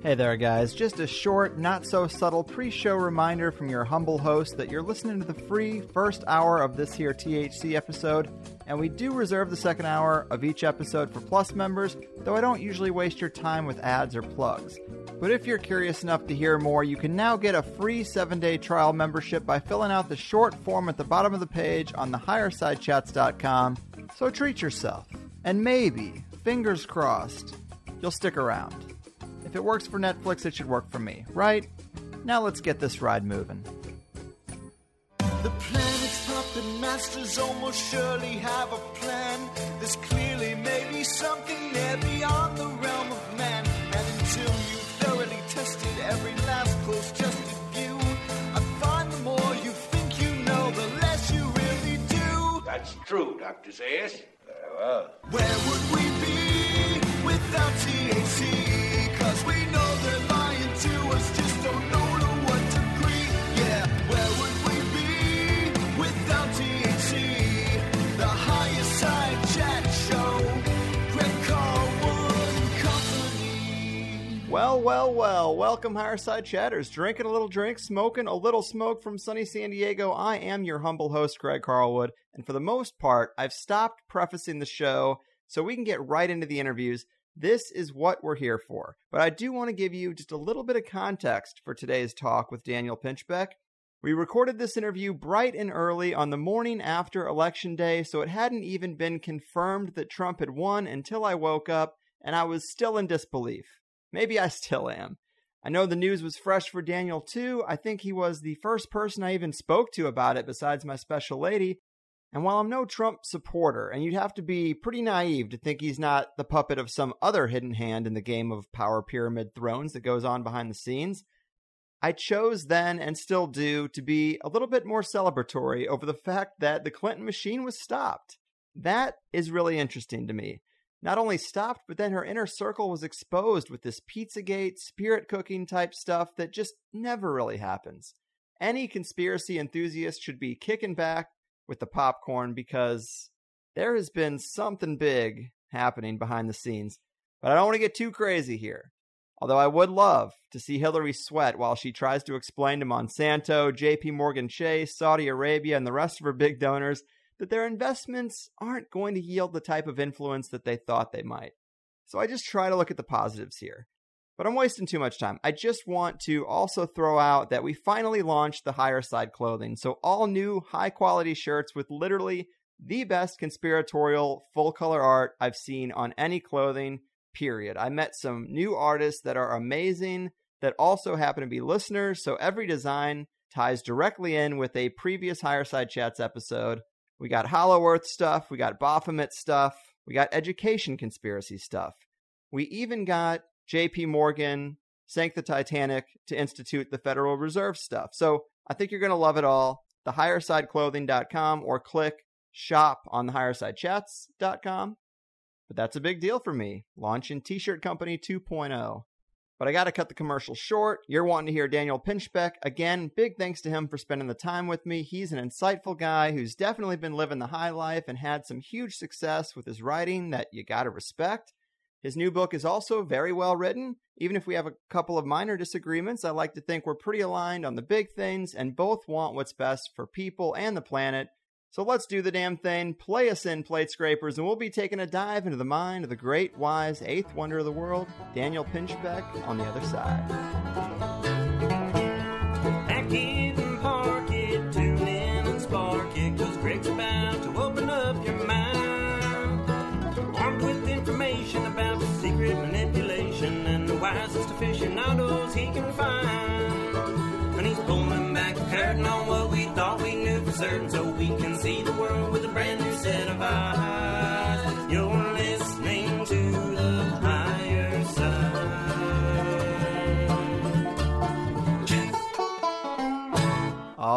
Hey there, guys. Just a short, not so subtle pre show reminder from your humble host that you're listening to the free first hour of this here THC episode, and we do reserve the second hour of each episode for Plus members, though I don't usually waste your time with ads or plugs. But if you're curious enough to hear more, you can now get a free seven day trial membership by filling out the short form at the bottom of the page on the highersidechats.com. So treat yourself, and maybe, fingers crossed, you'll stick around. If it works for Netflix, it should work for me, right? Now let's get this ride moving. The planet's puppet masters almost surely have a plan. There's clearly maybe something there beyond the realm of man. And until you've thoroughly tested every last close tested view, I find the more you think you know, the less you really do. That's true, Dr. Zayas. Very well. Where would we be without THC? Well, well, well. Welcome, Higherside Chatters. Drinking a little drink, smoking a little smoke from sunny San Diego. I am your humble host, Greg Carlwood. And for the most part, I've stopped prefacing the show so we can get right into the interviews. This is what we're here for. But I do want to give you just a little bit of context for today's talk with Daniel Pinchbeck. We recorded this interview bright and early on the morning after Election Day, so it hadn't even been confirmed that Trump had won until I woke up, and I was still in disbelief. Maybe I still am. I know the news was fresh for Daniel too. I think he was the first person I even spoke to about it besides my special lady. And while I'm no Trump supporter, and you'd have to be pretty naive to think he's not the puppet of some other hidden hand in the game of power pyramid thrones that goes on behind the scenes, I chose then and still do to be a little bit more celebratory over the fact that the Clinton machine was stopped. That is really interesting to me. Not only stopped, but then her inner circle was exposed with this Pizzagate, spirit cooking type stuff that just never really happens. Any conspiracy enthusiast should be kicking back with the popcorn because there has been something big happening behind the scenes. But I don't want to get too crazy here. Although I would love to see Hillary sweat while she tries to explain to Monsanto, JP Morgan Chase, Saudi Arabia, and the rest of her big donors that their investments aren't going to yield the type of influence that they thought they might. So I just try to look at the positives here. But I'm wasting too much time. I just want to also throw out that we finally launched the higher side clothing. So all new high quality shirts with literally the best conspiratorial full color art I've seen on any clothing, period. I met some new artists that are amazing that also happen to be listeners. So every design ties directly in with a previous higher side chats episode. We got Hollow Earth stuff, we got Baphomet stuff, we got education conspiracy stuff. We even got JP Morgan sank the Titanic to institute the Federal Reserve stuff. So I think you're going to love it all. The highersideclothing.com or click shop on the highersidechats.com. But that's a big deal for me, launching T-shirt company 2.0. But I got to cut the commercial short. You're wanting to hear Daniel Pinchbeck. Again, big thanks to him for spending the time with me. He's an insightful guy who's definitely been living the high life and had some huge success with his writing that you got to respect. His new book is also very well written. Even if we have a couple of minor disagreements, I like to think we're pretty aligned on the big things and both want what's best for people and the planet. So let's do the damn thing. Play us in, plate scrapers, and we'll be taking a dive into the mind of the great, wise, eighth wonder of the world, Daniel Pinchbeck, on the other side.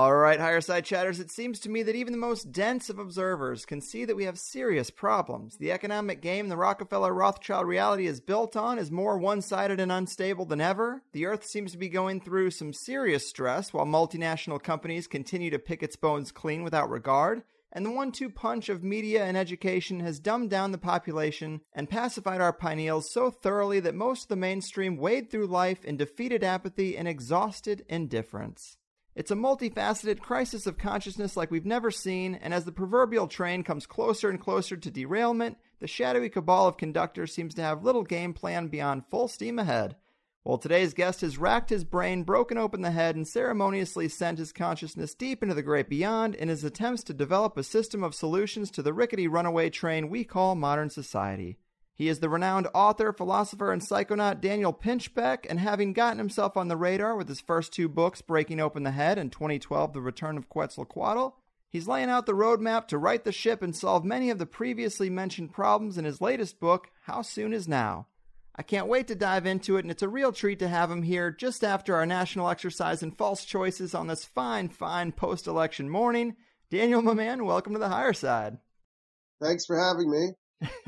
All right, higher side chatters, it seems to me that even the most dense of observers can see that we have serious problems. The economic game the Rockefeller Rothschild reality is built on is more one sided and unstable than ever. The earth seems to be going through some serious stress while multinational companies continue to pick its bones clean without regard. and the one two punch of media and education has dumbed down the population and pacified our pineals so thoroughly that most of the mainstream wade through life in defeated apathy and exhausted indifference. It's a multifaceted crisis of consciousness like we've never seen, and as the proverbial train comes closer and closer to derailment, the shadowy cabal of conductors seems to have little game plan beyond full steam ahead. Well, today's guest has racked his brain, broken open the head, and ceremoniously sent his consciousness deep into the great beyond in his attempts to develop a system of solutions to the rickety runaway train we call modern society. He is the renowned author, philosopher, and psychonaut Daniel Pinchbeck, and having gotten himself on the radar with his first two books, Breaking Open the Head and 2012 The Return of Quetzalcoatl, he's laying out the roadmap to right the ship and solve many of the previously mentioned problems in his latest book, How Soon Is Now? I can't wait to dive into it, and it's a real treat to have him here just after our national exercise in false choices on this fine, fine post election morning. Daniel, my man, welcome to the higher side. Thanks for having me.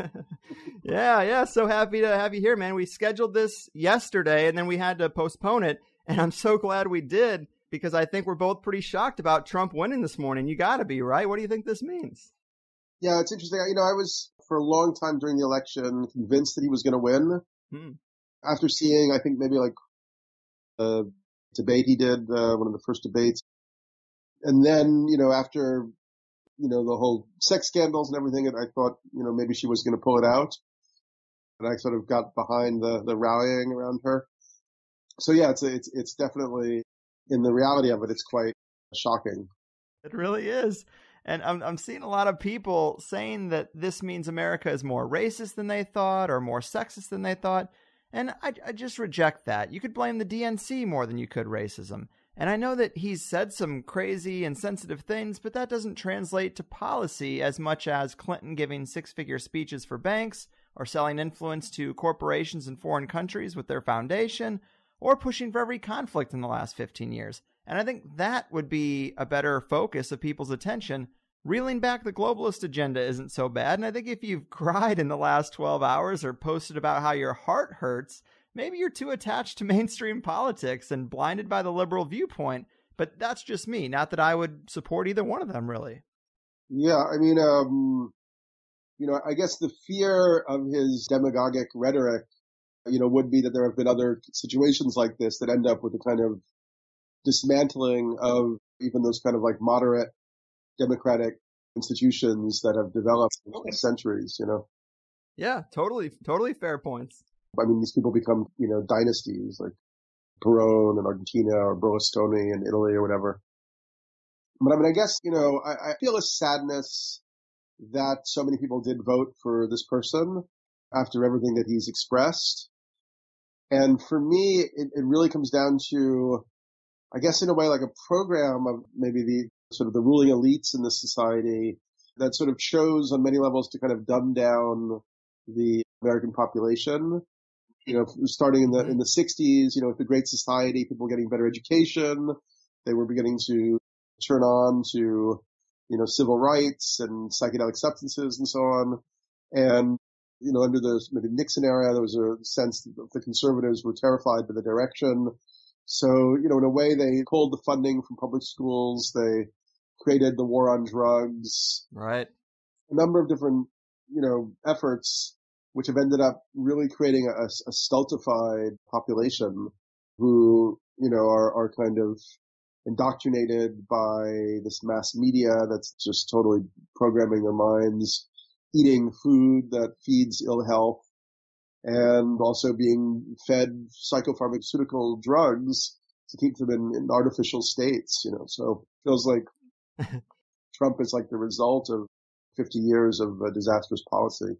yeah, yeah, so happy to have you here, man. We scheduled this yesterday and then we had to postpone it, and I'm so glad we did because I think we're both pretty shocked about Trump winning this morning. You got to be, right? What do you think this means? Yeah, it's interesting. You know, I was for a long time during the election convinced that he was going to win. Hmm. After seeing, I think maybe like a debate he did, uh, one of the first debates. And then, you know, after, you know, the whole sex scandals and everything, I thought, you know, maybe she was going to pull it out. And I sort of got behind the, the rallying around her. So yeah, it's, it's, it's definitely in the reality of it, it's quite shocking. It really is. And I'm, I'm seeing a lot of people saying that this means America is more racist than they thought or more sexist than they thought. And I, I just reject that. You could blame the DNC more than you could racism. And I know that he's said some crazy and sensitive things, but that doesn't translate to policy as much as Clinton giving six figure speeches for banks, or selling influence to corporations in foreign countries with their foundation, or pushing for every conflict in the last 15 years. And I think that would be a better focus of people's attention. Reeling back the globalist agenda isn't so bad. And I think if you've cried in the last 12 hours or posted about how your heart hurts, maybe you're too attached to mainstream politics and blinded by the liberal viewpoint. But that's just me. Not that I would support either one of them, really. Yeah, I mean, um, you know, I guess the fear of his demagogic rhetoric, you know, would be that there have been other situations like this that end up with a kind of dismantling of even those kind of like moderate democratic institutions that have developed over centuries, you know. Yeah, totally, totally fair points. I mean, these people become, you know, dynasties like Perón in Argentina or Berlusconi in Italy or whatever. But I mean, I guess, you know, I, I feel a sadness that so many people did vote for this person after everything that he's expressed. And for me, it, it really comes down to, I guess in a way, like a program of maybe the sort of the ruling elites in this society that sort of chose on many levels to kind of dumb down the American population. You know, starting in the, in the sixties, you know, with the Great Society, people getting better education. They were beginning to turn on to, you know, civil rights and psychedelic substances and so on. And, you know, under the maybe Nixon era, there was a sense that the conservatives were terrified by the direction. So, you know, in a way, they pulled the funding from public schools. They created the war on drugs, Right. a number of different, you know, efforts which have ended up really creating a, a stultified population who, you know, are, are kind of indoctrinated by this mass media that's just totally programming their minds, eating food that feeds ill health, and also being fed psychopharmaceutical drugs to keep them in, in artificial states, you know, so it feels like Trump is like the result of 50 years of disastrous policy.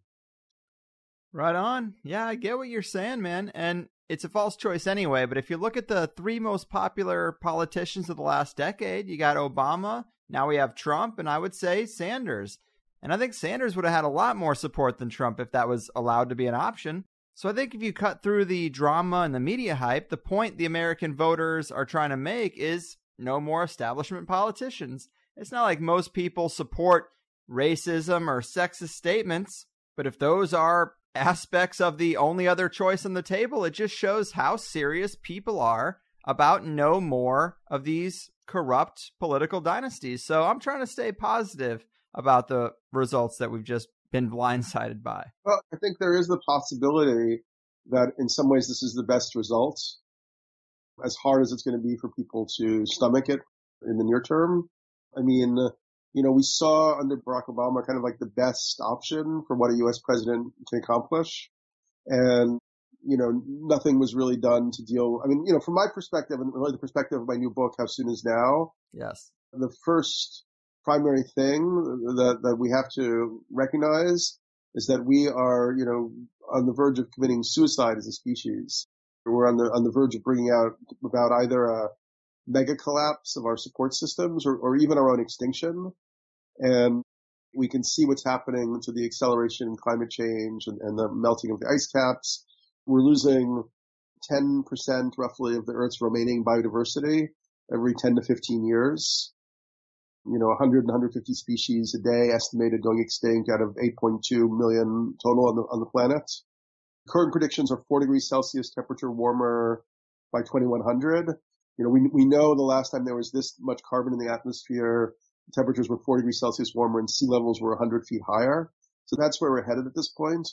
Right on. Yeah, I get what you're saying, man. And it's a false choice anyway. But if you look at the three most popular politicians of the last decade, you got Obama, now we have Trump, and I would say Sanders. And I think Sanders would have had a lot more support than Trump if that was allowed to be an option. So I think if you cut through the drama and the media hype, the point the American voters are trying to make is no more establishment politicians. It's not like most people support racism or sexist statements, but if those are aspects of the only other choice on the table, it just shows how serious people are about no more of these corrupt political dynasties. So I'm trying to stay positive about the results that we've just been blindsided by? Well, I think there is the possibility that in some ways this is the best result. As hard as it's going to be for people to stomach it in the near term. I mean, you know, we saw under Barack Obama kind of like the best option for what a U.S. president can accomplish. And, you know, nothing was really done to deal. I mean, you know, from my perspective and really the perspective of my new book, How Soon Is Now, Yes. the first primary thing that, that we have to recognize is that we are, you know, on the verge of committing suicide as a species. We're on the, on the verge of bringing out about either a mega collapse of our support systems or, or even our own extinction. And we can see what's happening to the acceleration in climate change and, and the melting of the ice caps. We're losing 10% roughly of the Earth's remaining biodiversity every 10 to 15 years. You know, 100 and 150 species a day estimated going extinct out of 8.2 million total on the, on the planet. Current predictions are 4 degrees Celsius temperature warmer by 2100. You know, we, we know the last time there was this much carbon in the atmosphere, temperatures were 4 degrees Celsius warmer and sea levels were 100 feet higher. So that's where we're headed at this point.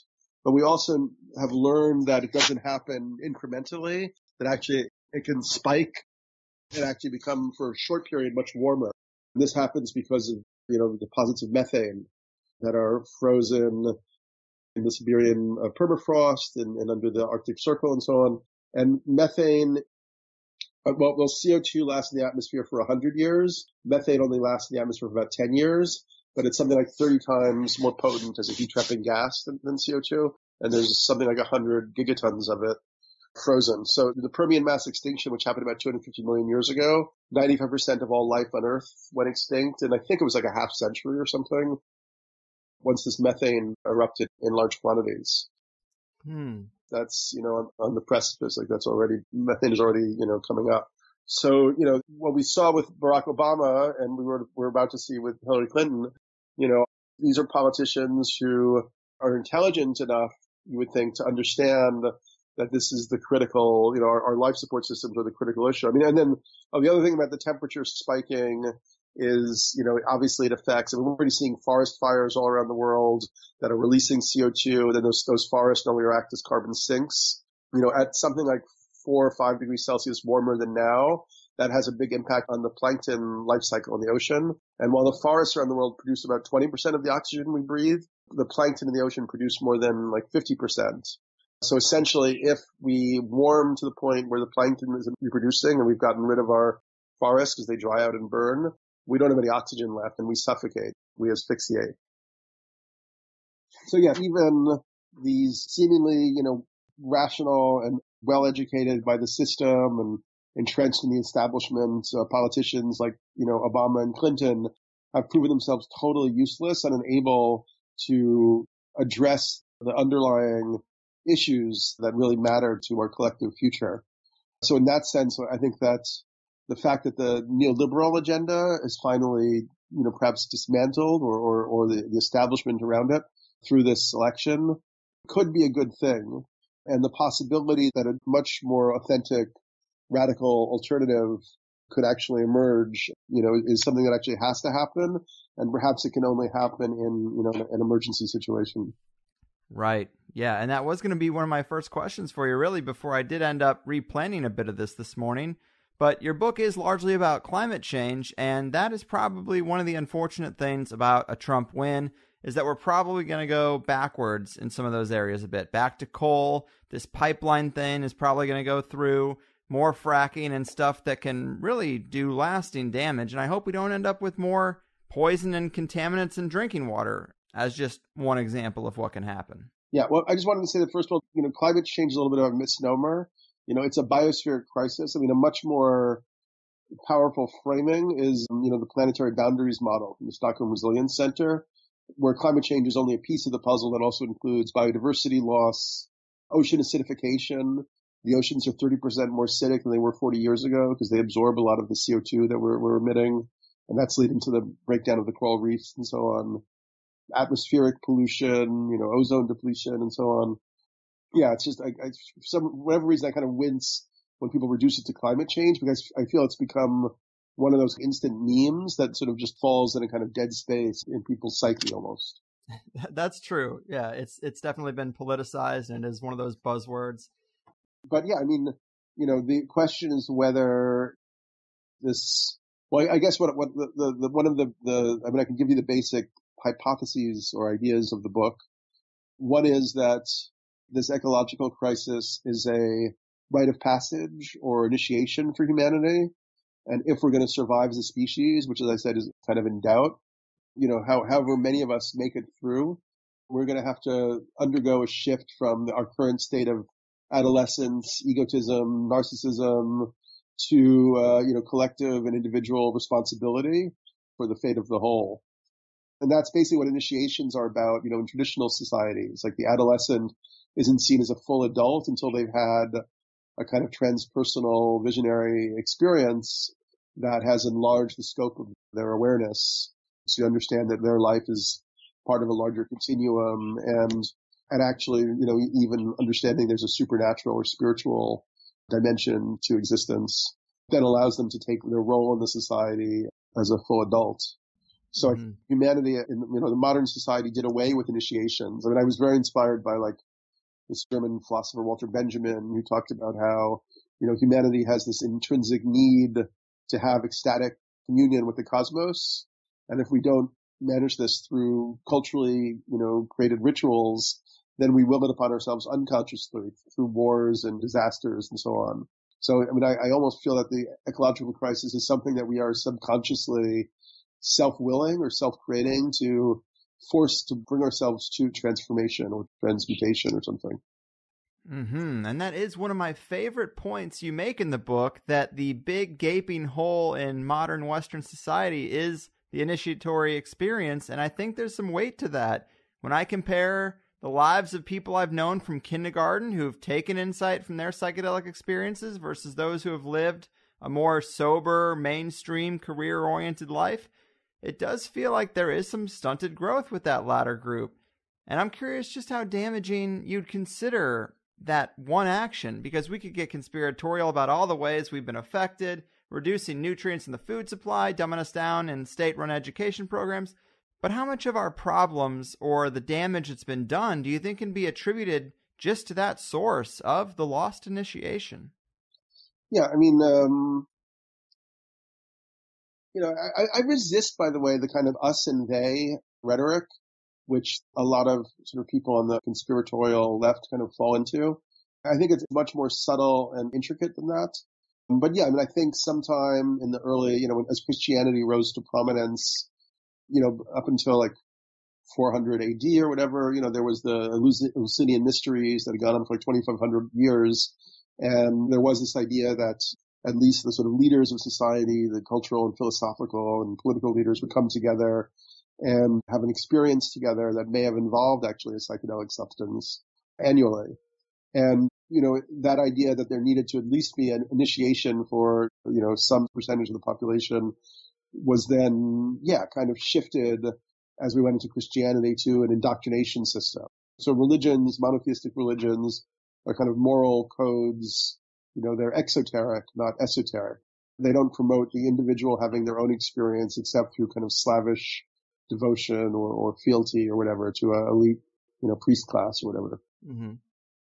But we also have learned that it doesn't happen incrementally, that actually it can spike and actually become for a short period much warmer. And this happens because of, you know, deposits of methane that are frozen in the Siberian uh, permafrost and, and under the Arctic Circle and so on. And methane well, well, CO2 lasts in the atmosphere for 100 years. Methane only lasts in the atmosphere for about 10 years, but it's something like 30 times more potent as a heat trapping gas than, than CO2. And there's something like 100 gigatons of it frozen. So the Permian mass extinction, which happened about 250 million years ago, 95% of all life on Earth went extinct. And I think it was like a half century or something once this methane erupted in large quantities Hmm. That's, you know, on, on the precipice, like that's already, methane is already, you know, coming up. So, you know, what we saw with Barack Obama and we were, we're about to see with Hillary Clinton, you know, these are politicians who are intelligent enough, you would think, to understand that this is the critical, you know, our, our life support systems are the critical issue. I mean, and then oh, the other thing about the temperature spiking is, you know, obviously it affects, and we're already seeing forest fires all around the world that are releasing CO2, then those, those forests longer act as carbon sinks. You know, at something like four or five degrees Celsius warmer than now, that has a big impact on the plankton life cycle in the ocean. And while the forests around the world produce about 20% of the oxygen we breathe, the plankton in the ocean produce more than like 50%. So essentially, if we warm to the point where the plankton isn't reproducing and we've gotten rid of our forests because they dry out and burn, we don't have any oxygen left and we suffocate. We asphyxiate. So yeah, even these seemingly, you know, rational and well educated by the system and entrenched in the establishment uh, politicians like, you know, Obama and Clinton have proven themselves totally useless and unable to address the underlying issues that really matter to our collective future. So in that sense, I think that the fact that the neoliberal agenda is finally, you know, perhaps dismantled or, or, or the, the establishment around it through this election could be a good thing. And the possibility that a much more authentic, radical alternative could actually emerge, you know, is something that actually has to happen. And perhaps it can only happen in, you know, an emergency situation. Right. Yeah. And that was going to be one of my first questions for you, really, before I did end up replanning a bit of this this morning. But your book is largely about climate change, and that is probably one of the unfortunate things about a Trump win is that we're probably going to go backwards in some of those areas a bit. Back to coal. This pipeline thing is probably going to go through more fracking and stuff that can really do lasting damage. And I hope we don't end up with more poison and contaminants in drinking water as just one example of what can happen. Yeah. Well, I just wanted to say that first of all, you know, climate change is a little bit of a misnomer. You know, it's a biospheric crisis. I mean, a much more powerful framing is, um, you know, the planetary boundaries model from the Stockholm Resilience Center, where climate change is only a piece of the puzzle that also includes biodiversity loss, ocean acidification. The oceans are 30% more acidic than they were 40 years ago because they absorb a lot of the CO2 that we're, we're emitting. And that's leading to the breakdown of the coral reefs and so on. Atmospheric pollution, you know, ozone depletion and so on yeah, it's just I, I, for some whatever reason I kind of wince when people reduce it to climate change because I feel it's become one of those instant memes that sort of just falls in a kind of dead space in people's psyche almost. That's true. Yeah, it's it's definitely been politicized and is one of those buzzwords. But yeah, I mean, you know, the question is whether this. Well, I guess what what the, the, the one of the the I mean, I can give you the basic hypotheses or ideas of the book. One is that this ecological crisis is a rite of passage or initiation for humanity. And if we're going to survive as a species, which as I said is kind of in doubt, you know, how, however many of us make it through, we're going to have to undergo a shift from our current state of adolescence, egotism, narcissism to, uh, you know, collective and individual responsibility for the fate of the whole. And that's basically what initiations are about, you know, in traditional societies. Like the adolescent isn't seen as a full adult until they've had a kind of transpersonal visionary experience that has enlarged the scope of their awareness to understand that their life is part of a larger continuum and and actually, you know, even understanding there's a supernatural or spiritual dimension to existence that allows them to take their role in the society as a full adult. So mm-hmm. humanity in you know the modern society did away with initiations. I mean, I was very inspired by like this German philosopher Walter Benjamin who talked about how you know humanity has this intrinsic need to have ecstatic communion with the cosmos, and if we don't manage this through culturally you know created rituals, then we will it upon ourselves unconsciously through wars and disasters and so on. So, I mean, I, I almost feel that the ecological crisis is something that we are subconsciously self-willing or self-creating to force to bring ourselves to transformation or transmutation or something. Mm-hmm. And that is one of my favorite points you make in the book. That the big gaping hole in modern Western society is the initiatory experience, and I think there's some weight to that. When I compare the lives of people I've known from kindergarten who have taken insight from their psychedelic experiences versus those who have lived a more sober, mainstream, career oriented life, it does feel like there is some stunted growth with that latter group. And I'm curious just how damaging you'd consider that one action, because we could get conspiratorial about all the ways we've been affected, reducing nutrients in the food supply, dumbing us down in state run education programs. But how much of our problems or the damage that's been done do you think can be attributed just to that source of the lost initiation? Yeah, I mean, um, you know, I, I resist, by the way, the kind of us and they rhetoric, which a lot of sort of people on the conspiratorial left kind of fall into. I think it's much more subtle and intricate than that. But yeah, I mean, I think sometime in the early, you know, as Christianity rose to prominence, you know, up until like 400 AD or whatever, you know, there was the Eleusinian mysteries that had gone on for like 2500 years. And there was this idea that at least the sort of leaders of society, the cultural and philosophical and political leaders would come together and have an experience together that may have involved actually a psychedelic substance annually. And, you know, that idea that there needed to at least be an initiation for, you know, some percentage of the population was then, yeah, kind of shifted as we went into Christianity to an indoctrination system. So religions, monotheistic religions, are kind of moral codes you know, they're exoteric, not esoteric. They don't promote the individual having their own experience except through kind of slavish devotion or, or fealty or whatever to a elite, you know, priest class or whatever. Mm-hmm.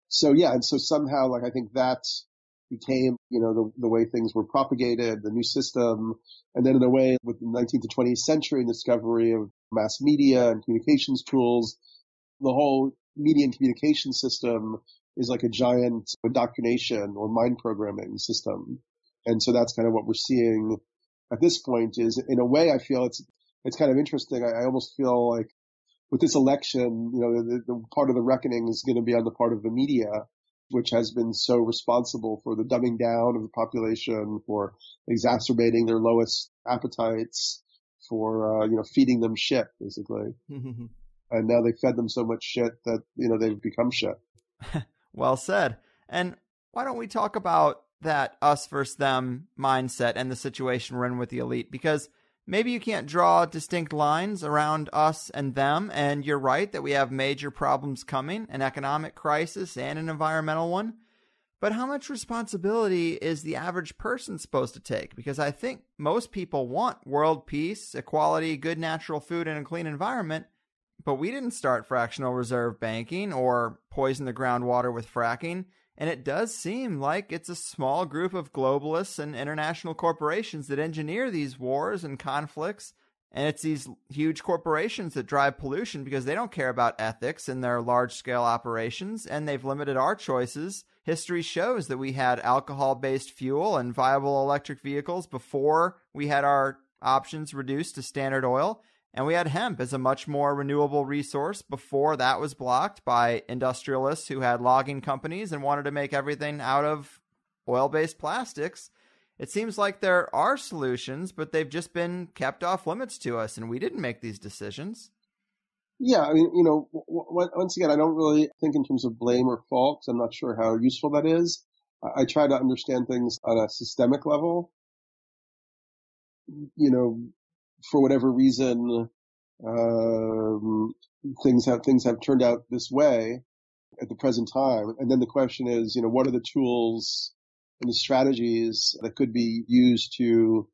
So yeah, and so somehow like I think that became, you know, the, the way things were propagated, the new system. And then in a way with the 19th to 20th century and discovery of mass media and communications tools, the whole media and communication system is like a giant indoctrination or mind programming system. And so that's kind of what we're seeing at this point is in a way I feel it's, it's kind of interesting. I, I almost feel like with this election, you know, the, the part of the reckoning is going to be on the part of the media, which has been so responsible for the dumbing down of the population, for exacerbating their lowest appetites, for, uh, you know, feeding them shit, basically. and now they fed them so much shit that, you know, they've become shit. Well said. And why don't we talk about that us versus them mindset and the situation we're in with the elite? Because maybe you can't draw distinct lines around us and them. And you're right that we have major problems coming an economic crisis and an environmental one. But how much responsibility is the average person supposed to take? Because I think most people want world peace, equality, good natural food, and a clean environment. But we didn't start fractional reserve banking or poison the groundwater with fracking. And it does seem like it's a small group of globalists and international corporations that engineer these wars and conflicts. And it's these huge corporations that drive pollution because they don't care about ethics in their large scale operations and they've limited our choices history shows that we had alcohol based fuel and viable electric vehicles before we had our options reduced to standard oil. And we had hemp as a much more renewable resource before that was blocked by industrialists who had logging companies and wanted to make everything out of oil based plastics. It seems like there are solutions, but they've just been kept off limits to us, and we didn't make these decisions. Yeah, I mean, you know, once again, I don't really think in terms of blame or fault. I'm not sure how useful that is. I try to understand things on a systemic level. You know, for whatever reason, um, things have things have turned out this way at the present time. And then the question is, you know, what are the tools and the strategies that could be used to,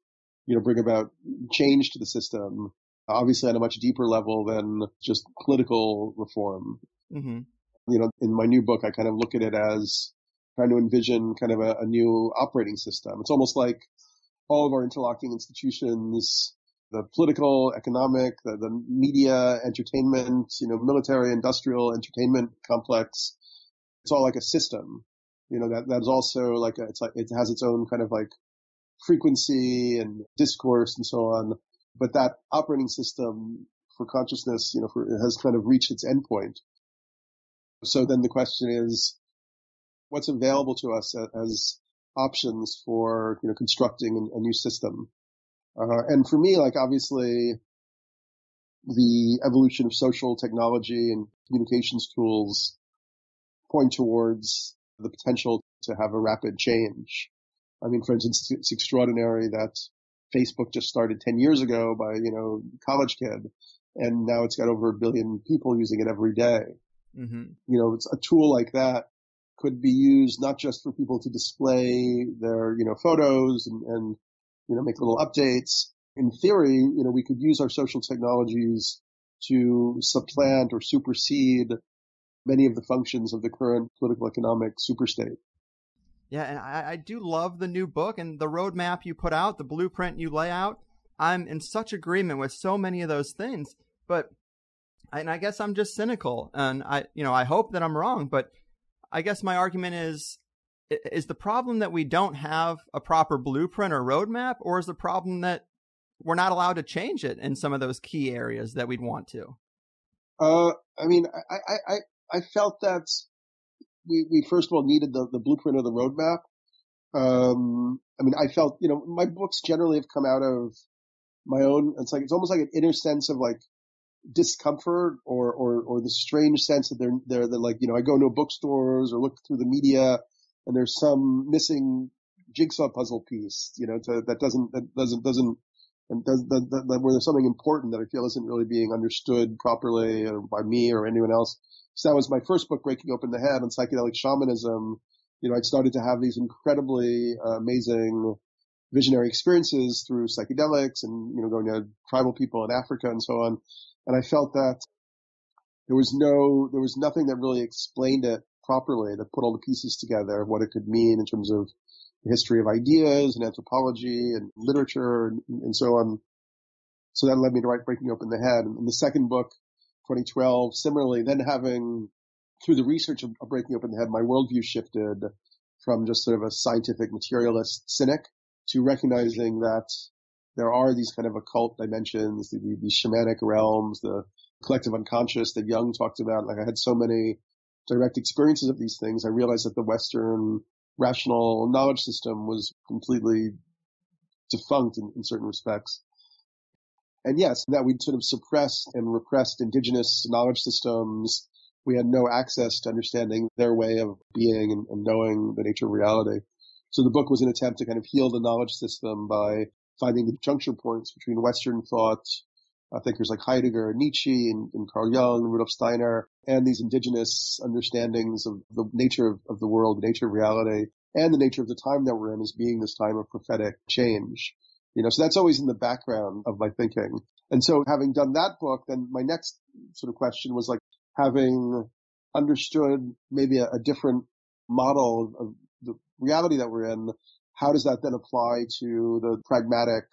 you know, bring about change to the system obviously on a much deeper level than just political reform. Mm-hmm. You know, in my new book, I kind of look at it as trying to envision kind of a, a new operating system. It's almost like all of our interlocking institutions, the political, economic, the, the media, entertainment, you know, military, industrial, entertainment complex. It's all like a system. You know, that, that is also like a, it's like, it has its own kind of like frequency and discourse and so on but that operating system for consciousness, you know, for, has kind of reached its endpoint. So then the question is, what's available to us as options for, you know, constructing a new system? Uh, and for me, like obviously the evolution of social technology and communications tools point towards the potential to have a rapid change. I mean, for instance, it's extraordinary that Facebook just started 10 years ago by, you know, college kid. And now it's got over a billion people using it every day. Mm-hmm. You know, it's a tool like that could be used not just for people to display their, you know, photos and, and, you know, make little updates. In theory, you know, we could use our social technologies to supplant or supersede many of the functions of the current political economic superstate. Yeah, and I, I do love the new book and the roadmap you put out, the blueprint you lay out. I'm in such agreement with so many of those things, but and I guess I'm just cynical, and I, you know, I hope that I'm wrong, but I guess my argument is is the problem that we don't have a proper blueprint or roadmap, or is the problem that we're not allowed to change it in some of those key areas that we'd want to? Uh, I mean, I, I, I, felt that we, we first of all needed the, the blueprint or the roadmap. Um, I mean, I felt, you know, my books generally have come out of my own, it's like, it's almost like an inner sense of like discomfort or, or, or the strange sense that they're, they're, they're like, you know, I go into bookstores or look through the media and there's some missing jigsaw puzzle piece, you know, to, that doesn't, that doesn't, doesn't, and does, that, that, that, where there's something important that I feel isn't really being understood properly by me or anyone else. So that was my first book, Breaking Open the Head on psychedelic shamanism. You know, I'd started to have these incredibly uh, amazing visionary experiences through psychedelics and, you know, going to tribal people in Africa and so on. And I felt that there was no, there was nothing that really explained it properly to put all the pieces together of what it could mean in terms of the history of ideas and anthropology and literature and, and so on. So that led me to write Breaking Open the Head. And the second book 2012. Similarly, then having through the research of, Breaking Open the Head, my worldview shifted from just sort of a scientific materialist cynic to recognizing that there are these kind of occult dimensions, the, these shamanic realms, the collective unconscious that Jung talked about. Like I had so many direct experiences of these things. I realized that the Western rational knowledge system was completely defunct in, in certain respects. And yes, that we'd sort of suppressed and repressed indigenous knowledge systems. We had no access to understanding their way of being and, and knowing the nature of reality. So the book was an attempt to kind of heal the knowledge system by finding the juncture points between Western thought, thinkers like Heidegger and Nietzsche and, and Carl Jung and Rudolf Steiner and these indigenous understandings of the nature of, of the world, the nature of reality, and the nature of the time that we're in as being this time of prophetic change. You know, so that's always in the background of my thinking. And so having done that book, then my next sort of question was like having understood maybe a, a different model of the reality that we're in, how does that then apply to the pragmatic,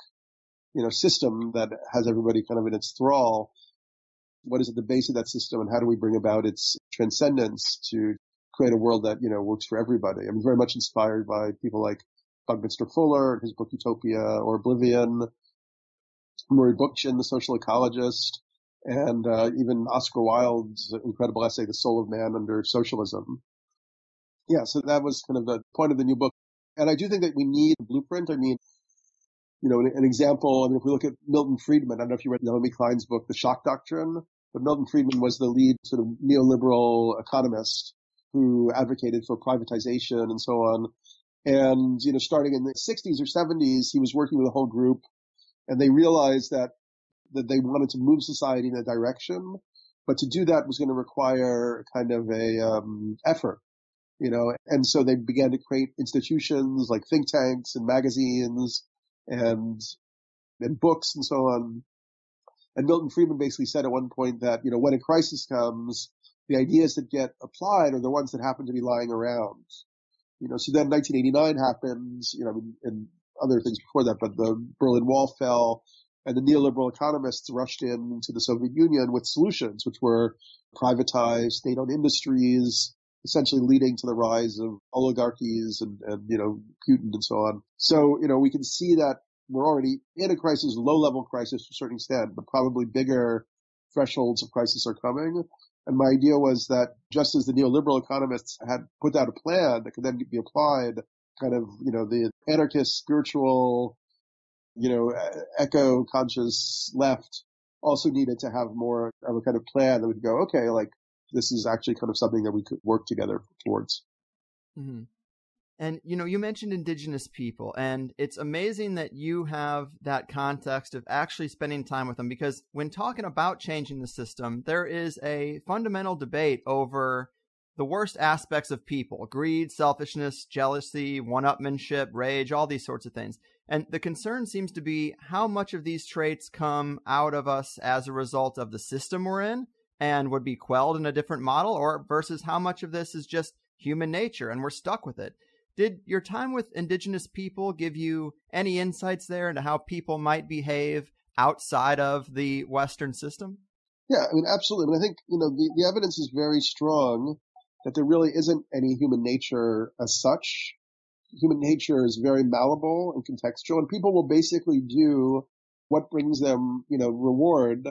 you know, system that has everybody kind of in its thrall? What is at the base of that system and how do we bring about its transcendence to create a world that, you know, works for everybody? I'm very much inspired by people like Buckminster Fuller and his book Utopia or Oblivion, Murray Bookchin, the social ecologist, and uh, even Oscar Wilde's incredible essay, The Soul of Man Under Socialism. Yeah, so that was kind of the point of the new book. And I do think that we need a blueprint. I mean, you know, an, an example, I mean, if we look at Milton Friedman, I don't know if you read Naomi Klein's book, The Shock Doctrine, but Milton Friedman was the lead sort of neoliberal economist who advocated for privatization and so on. And, you know, starting in the 60s or 70s, he was working with a whole group and they realized that, that they wanted to move society in a direction, but to do that was going to require kind of a, um, effort, you know, and so they began to create institutions like think tanks and magazines and, and books and so on. And Milton Friedman basically said at one point that, you know, when a crisis comes, the ideas that get applied are the ones that happen to be lying around. You know, so then 1989 happens, you know, and other things before that, but the Berlin Wall fell and the neoliberal economists rushed into the Soviet Union with solutions, which were privatized state-owned industries, essentially leading to the rise of oligarchies and, and, you know, Putin and so on. So, you know, we can see that we're already in a crisis, low-level crisis to a certain extent, but probably bigger thresholds of crisis are coming. And my idea was that just as the neoliberal economists had put out a plan that could then be applied, kind of, you know, the anarchist, spiritual, you know, eco conscious left also needed to have more of a kind of plan that would go, okay, like this is actually kind of something that we could work together towards. Mm-hmm. And you know, you mentioned indigenous people, and it's amazing that you have that context of actually spending time with them because when talking about changing the system, there is a fundamental debate over the worst aspects of people greed, selfishness, jealousy, one upmanship, rage, all these sorts of things. And the concern seems to be how much of these traits come out of us as a result of the system we're in and would be quelled in a different model, or versus how much of this is just human nature and we're stuck with it. Did your time with indigenous people give you any insights there into how people might behave outside of the Western system? Yeah, I mean, absolutely. I, think, you know, the, the evidence is very strong that there really isn't any human nature as such. Human nature is very malleable and contextual and people will basically do what brings them, you know, reward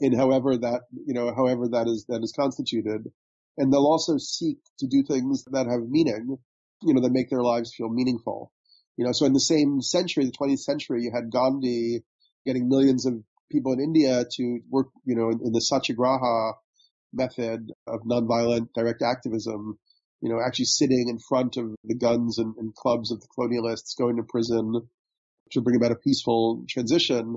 in however that, you know, however that is, that is constituted. And they'll also seek to do things that have meaning you know, that make their lives feel meaningful. You know, so in the same century, the 20th century, you had Gandhi getting millions of people in India to work, you know, in, in the Satyagraha method of nonviolent direct activism, you know, actually sitting in front of the guns and, and clubs of the colonialists, going to prison to bring about a peaceful transition.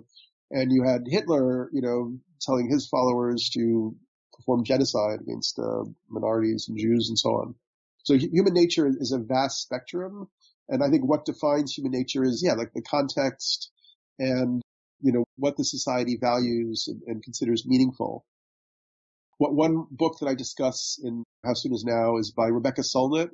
And you had Hitler, you know, telling his followers to perform genocide against uh, minorities and Jews and so on. So human nature is a vast spectrum. And I think what defines human nature is, yeah, like the context and, you know, what the society values and, and considers meaningful. What one book that I discuss in How Soon Is Now is by Rebecca Solnit.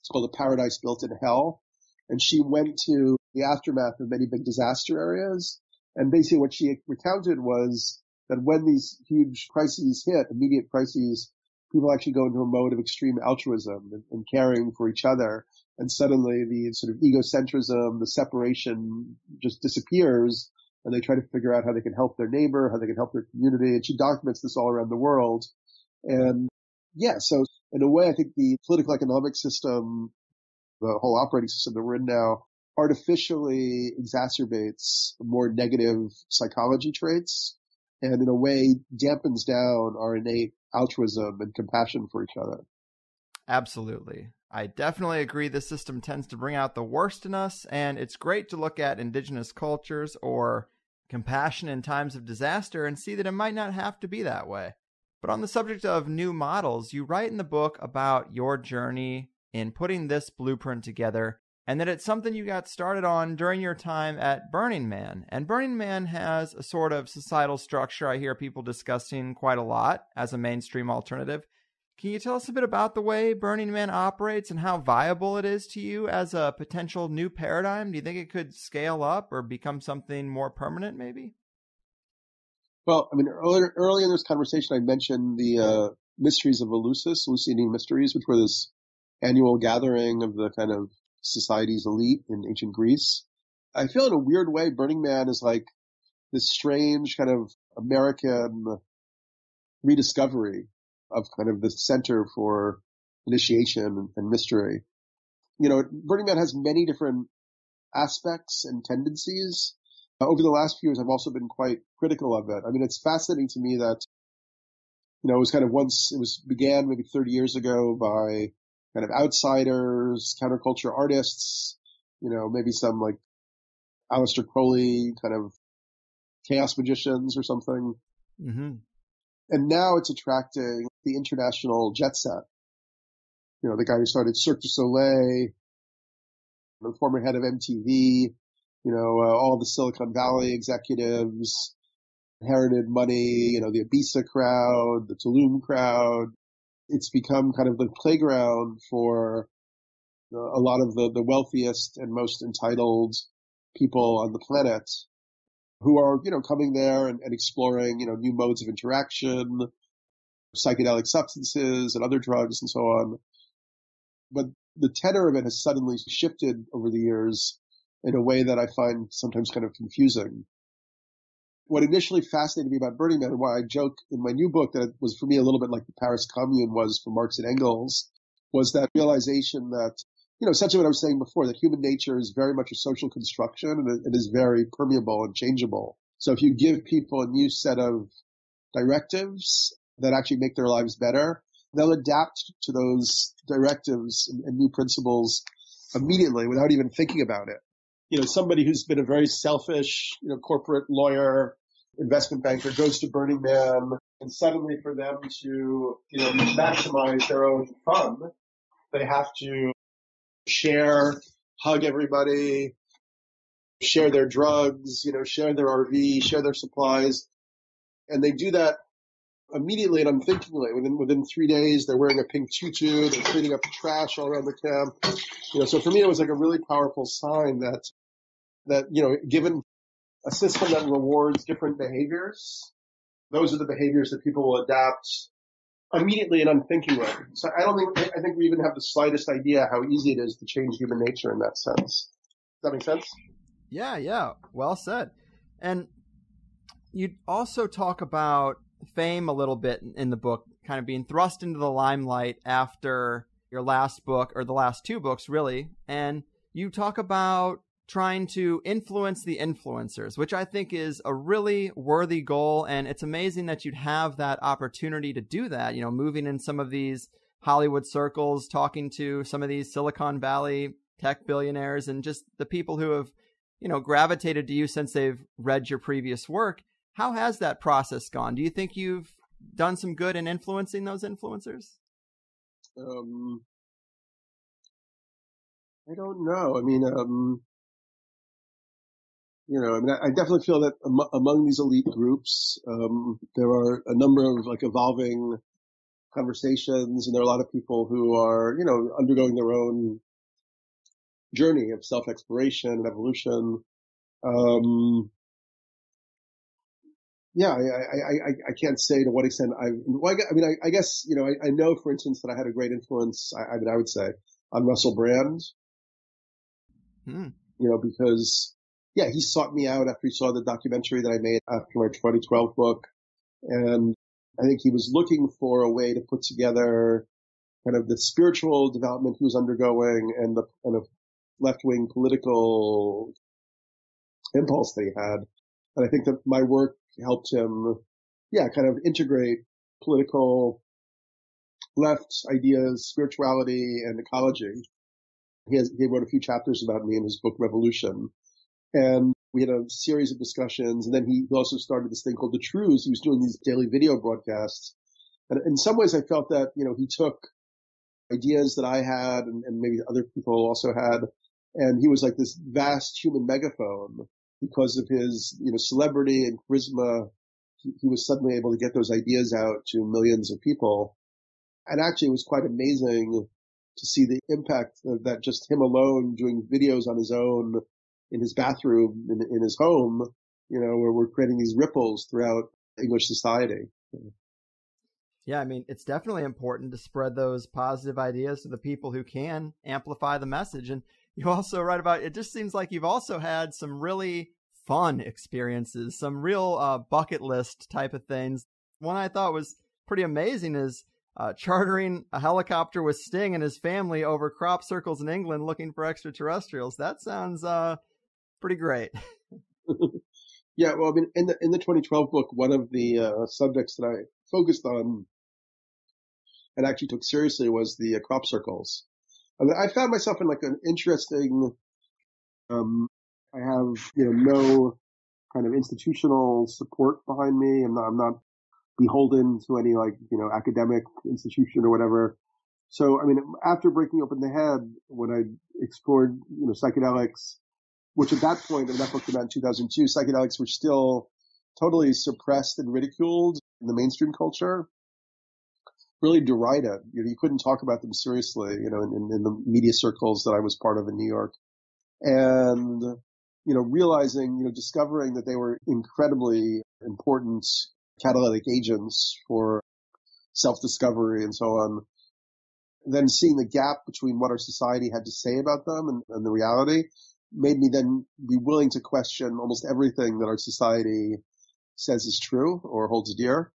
It's called A Paradise Built in Hell. And she went to the aftermath of many big disaster areas. And basically what she recounted was that when these huge crises hit, immediate crises, people actually go into a mode of extreme altruism and, and caring for each other. And suddenly the sort of egocentrism, the separation just disappears and they try to figure out how they can help their neighbor, how they can help their community. And she documents this all around the world. And yeah, so in a way, I think the political economic system, the whole operating system that we're in now artificially exacerbates more negative psychology traits and in a way dampens down our innate altruism and compassion for each other. Absolutely. I definitely agree the system tends to bring out the worst in us, and it's great to look at indigenous cultures or compassion in times of disaster and see that it might not have to be that way. But on the subject of new models, you write in the book about your journey in putting this blueprint together and that it's something you got started on during your time at Burning Man. And Burning Man has a sort of societal structure I hear people discussing quite a lot as a mainstream alternative. Can you tell us a bit about the way Burning Man operates and how viable it is to you as a potential new paradigm? Do you think it could scale up or become something more permanent, maybe? Well, I mean, earlier, early in this conversation, I mentioned the uh, mysteries of Eleusis, Eleusinian mysteries, which were this annual gathering of the kind of society's elite in ancient Greece. I feel in a weird way, Burning Man is like this strange kind of American rediscovery of kind of the center for initiation and mystery. You know, Burning Man has many different aspects and tendencies. Uh, over the last few years, I've also been quite critical of it. I mean, it's fascinating to me that, you know, it was kind of once, it was began maybe 30 years ago by kind of outsiders, counterculture artists, you know, maybe some like Aleister Crowley kind of chaos magicians or something. Mm-hmm. And now it's attracting the international jet set. You know, the guy who started Cirque du Soleil, the former head of MTV, you know, uh, all the Silicon Valley executives, inherited money, you know, the Ibiza crowd, the Tulum crowd. It's become kind of the playground for uh, a lot of the, the wealthiest and most entitled people on the planet who are, you know, coming there and, and exploring, you know, new modes of interaction, psychedelic substances and other drugs and so on. But the tenor of it has suddenly shifted over the years in a way that I find sometimes kind of confusing. What initially fascinated me about Burning Man and why I joke in my new book that it was for me a little bit like the Paris Commune was for Marx and Engels was that realization that, you know, essentially what I was saying before, that human nature is very much a social construction and it is very permeable and changeable. So if you give people a new set of directives that actually make their lives better, they'll adapt to those directives and, and new principles immediately without even thinking about it. You know, somebody who's been a very selfish, you know, corporate lawyer, investment banker goes to Burning Man and suddenly for them to, you know, maximize their own fun, they have to share, hug everybody, share their drugs, you know, share their RV, share their supplies. And they do that immediately and unthinkingly. Within within three days, they're wearing a pink tutu. They're cleaning up the trash all around the camp. You know, so for me, it was like a really powerful sign that that you know, given a system that rewards different behaviors, those are the behaviors that people will adapt immediately and unthinkingly. So I don't think I think we even have the slightest idea how easy it is to change human nature in that sense. Does that make sense? Yeah, yeah. Well said. And you also talk about fame a little bit in the book, kind of being thrust into the limelight after your last book, or the last two books, really. And you talk about trying to influence the influencers, which I think is a really worthy goal. And it's amazing that you'd have that opportunity to do that, you know, moving in some of these Hollywood circles, talking to some of these Silicon Valley tech billionaires and just the people who have, you know, gravitated to you since they've read your previous work. How has that process gone? Do you think you've done some good in influencing those influencers? Um, I don't know. I mean, um, you know, I mean, I, I definitely feel that am- among these elite groups, um, there are a number of like evolving conversations, and there are a lot of people who are, you know, undergoing their own journey of self-exploration and evolution. Um, yeah, I, I, I, I can't say to what extent I've, well, I, mean, I, I guess, you know, I, I know, for instance, that I had a great influence, I, I mean, I would say, on Russell Brand. Hmm. You know, because, yeah, he sought me out after he saw the documentary that I made uh, after my 2012 book. And I think he was looking for a way to put together kind of the spiritual development he was undergoing and the kind of left-wing political impulse that he had. And I think that my work helped him, yeah, kind of integrate political left ideas, spirituality, and ecology. He, has, he wrote a few chapters about me in his book Revolution. And we had a series of discussions, and then he also started this thing called the Trews. He was doing these daily video broadcasts, and in some ways, I felt that you know he took ideas that I had, and, and maybe other people also had, and he was like this vast human megaphone because of his you know celebrity and charisma. He, he was suddenly able to get those ideas out to millions of people, and actually, it was quite amazing to see the impact that just him alone doing videos on his own in his bathroom in, in his home, you know, where we're creating these ripples throughout English society. Yeah, I mean, it's definitely important to spread those positive ideas to the people who can amplify the message. And you also write about it just seems like you've also had some really fun experiences, some real uh, bucket list type of things. One I thought was pretty amazing is uh, chartering a helicopter with Sting and his family over crop circles in England looking for extraterrestrials. That sounds uh, pretty great. yeah, well, I mean, in the in the 2012 book, one of the uh, subjects that I focused on and actually took seriously was the uh, crop circles. I, mean, I found myself in like an interesting. Um, I have you know no kind of institutional support behind me. I'm not, I'm not beholden to any like, you know, academic institution or whatever. So, I mean, after breaking open the head, when I explored, you know, psychedelics, which at that point, in that book came out in 2002, psychedelics were still totally suppressed and ridiculed in the mainstream culture, really derided. You know, you couldn't talk about them seriously, you know, in, in the media circles that I was part of in New York. And, you know, realizing, you know, discovering that they were incredibly important catalytic agents for self-discovery and so on. Then seeing the gap between what our society had to say about them and, and the reality made me then be willing to question almost everything that our society says is true or holds dear.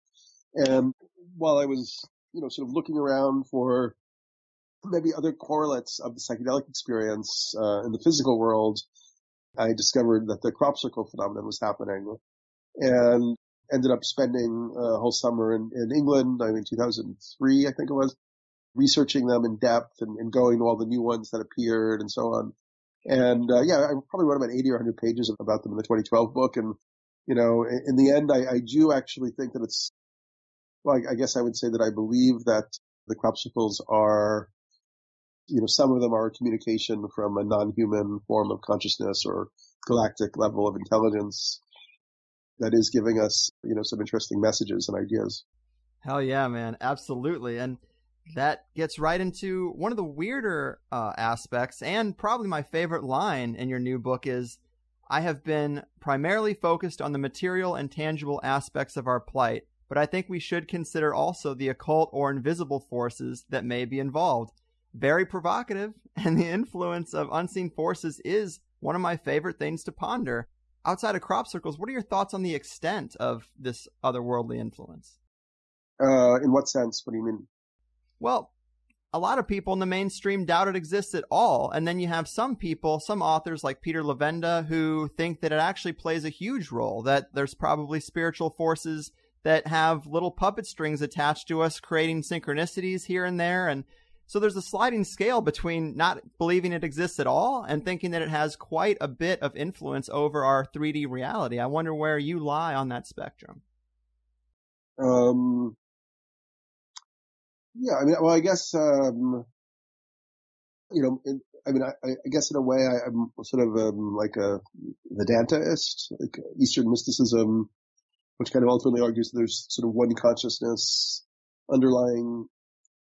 And while I was, you know, sort of looking around for maybe other correlates of the psychedelic experience uh, in the physical world, I discovered that the crop circle phenomenon was happening. And ended up spending a whole summer in, in England, I mean, 2003, I think it was, researching them in depth and, and going to all the new ones that appeared and so on. And, uh, yeah, I probably wrote about 80 or 100 pages about them in the 2012 book. And, you know, in, the end, I, I, do actually think that it's, well, I, I guess I would say that I believe that the crop circles are, you know, some of them are communication from a non-human form of consciousness or galactic level of intelligence that is giving us, you know, some interesting messages and ideas. Hell yeah, man. Absolutely. And that gets right into one of the weirder uh, aspects and probably my favorite line in your new book is I have been primarily focused on the material and tangible aspects of our plight, but I think we should consider also the occult or invisible forces that may be involved. Very provocative, and the influence of unseen forces is one of my favorite things to ponder outside of crop circles, what are your thoughts on the extent of this otherworldly influence? Uh, in what sense? What do you mean? Well, a lot of people in the mainstream doubt it exists at all. And then you have some people, some authors like Peter Levenda, who think that it actually plays a huge role, that there's probably spiritual forces that have little puppet strings attached to us, creating synchronicities here and there. And so there's a sliding scale between not believing it exists at all and thinking that it has quite a bit of influence over our 3D reality. I wonder where you lie on that spectrum. Um, yeah, I mean, well, I guess, um, you know, it, I mean, I, I, guess in a way I, am sort of um, like a Vedantaist, like Eastern mysticism, which kind of ultimately argues that there's sort of one consciousness underlying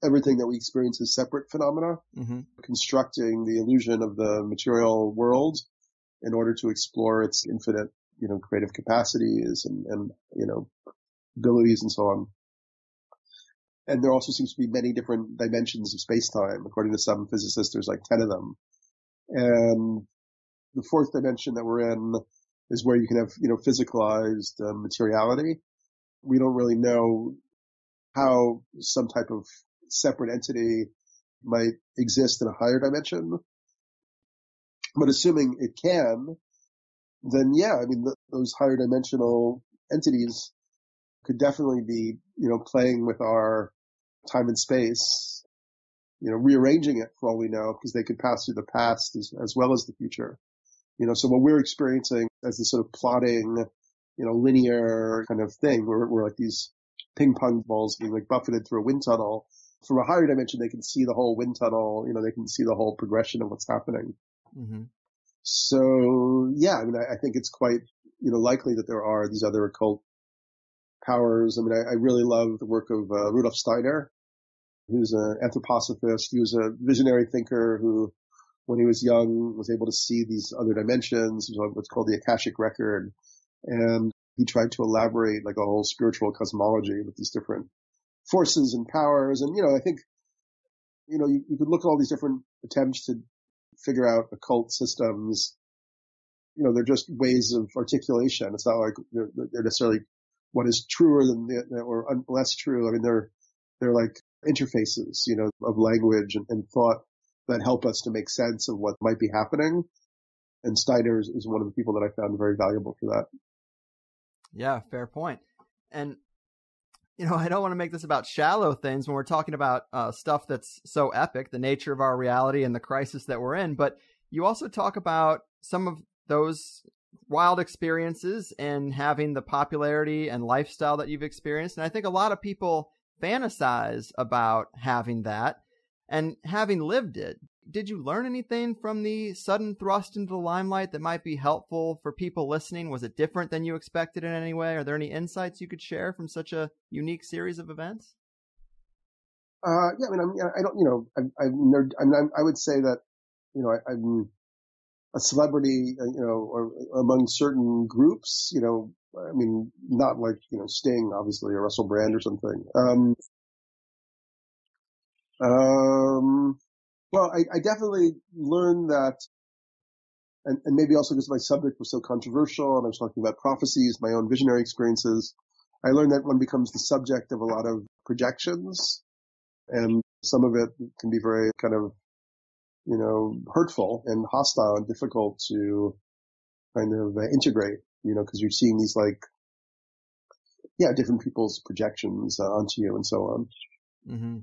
everything that we experience as separate phenomena, mm-hmm. constructing the illusion of the material world in order to explore its infinite, you know, creative capacities and, and, you know, abilities and so on. And there also seems to be many different dimensions of space-time. According to some physicists, there's like 10 of them. And the fourth dimension that we're in is where you can have, you know, physicalized uh, materiality. We don't really know how some type of separate entity might exist in a higher dimension. But assuming it can, then yeah, I mean, the, those higher dimensional entities could definitely be, you know, playing with our time and space, you know, rearranging it for all we know, because they could pass through the past as, as well as the future. You know, so what we're experiencing as this sort of plotting, you know, linear kind of thing, where we're like these ping pong balls being like buffeted through a wind tunnel. From a higher dimension, they can see the whole wind tunnel. You know, they can see the whole progression of what's happening. hmm So yeah, I mean, I, I think it's quite, you know, likely that there are these other occult powers. I mean, I, I really love the work of uh, Rudolf Steiner, who's an anthroposophist. He was a visionary thinker who, when he was young, was able to see these other dimensions, what's called the Akashic record. And he tried to elaborate like a whole spiritual cosmology with these different forces and powers. And, you know, I think, you know, you, you could look at all these different attempts to figure out occult systems. You know, they're just ways of articulation. It's not like they're, they're necessarily what is truer than the, or less true. I mean, they're, they're like interfaces, you know, of language and, and thought that help us to make sense of what might be happening. And Steiner is, one of the people that I found very valuable for that. Yeah, fair point. And you know, I don't want to make this about shallow things when we're talking about uh, stuff that's so epic, the nature of our reality and the crisis that we're in. But you also talk about some of those wild experiences and having the popularity and lifestyle that you've experienced. And I think a lot of people fantasize about having that and having lived it. Did you learn anything from the sudden thrust into the limelight that might be helpful for people listening? Was it different than you expected in any way? Are there any insights you could share from such a unique series of events? Uh, yeah, I mean, I'm, I don't, you know, I I'm, I would say that, you know, I, I'm a celebrity, uh, you know, or among certain groups, you know, I mean, not like, you know, Sting, obviously, or Russell Brand or something. Um, um, well, I, I definitely learned that, and, and maybe also because my subject was so controversial and I was talking about prophecies, my own visionary experiences, I learned that one becomes the subject of a lot of projections and some of it can be very kind of, you know, hurtful and hostile and difficult to kind of uh, integrate, you know, because you're seeing these like, yeah, different people's projections uh, onto you and so on. Mm-hmm.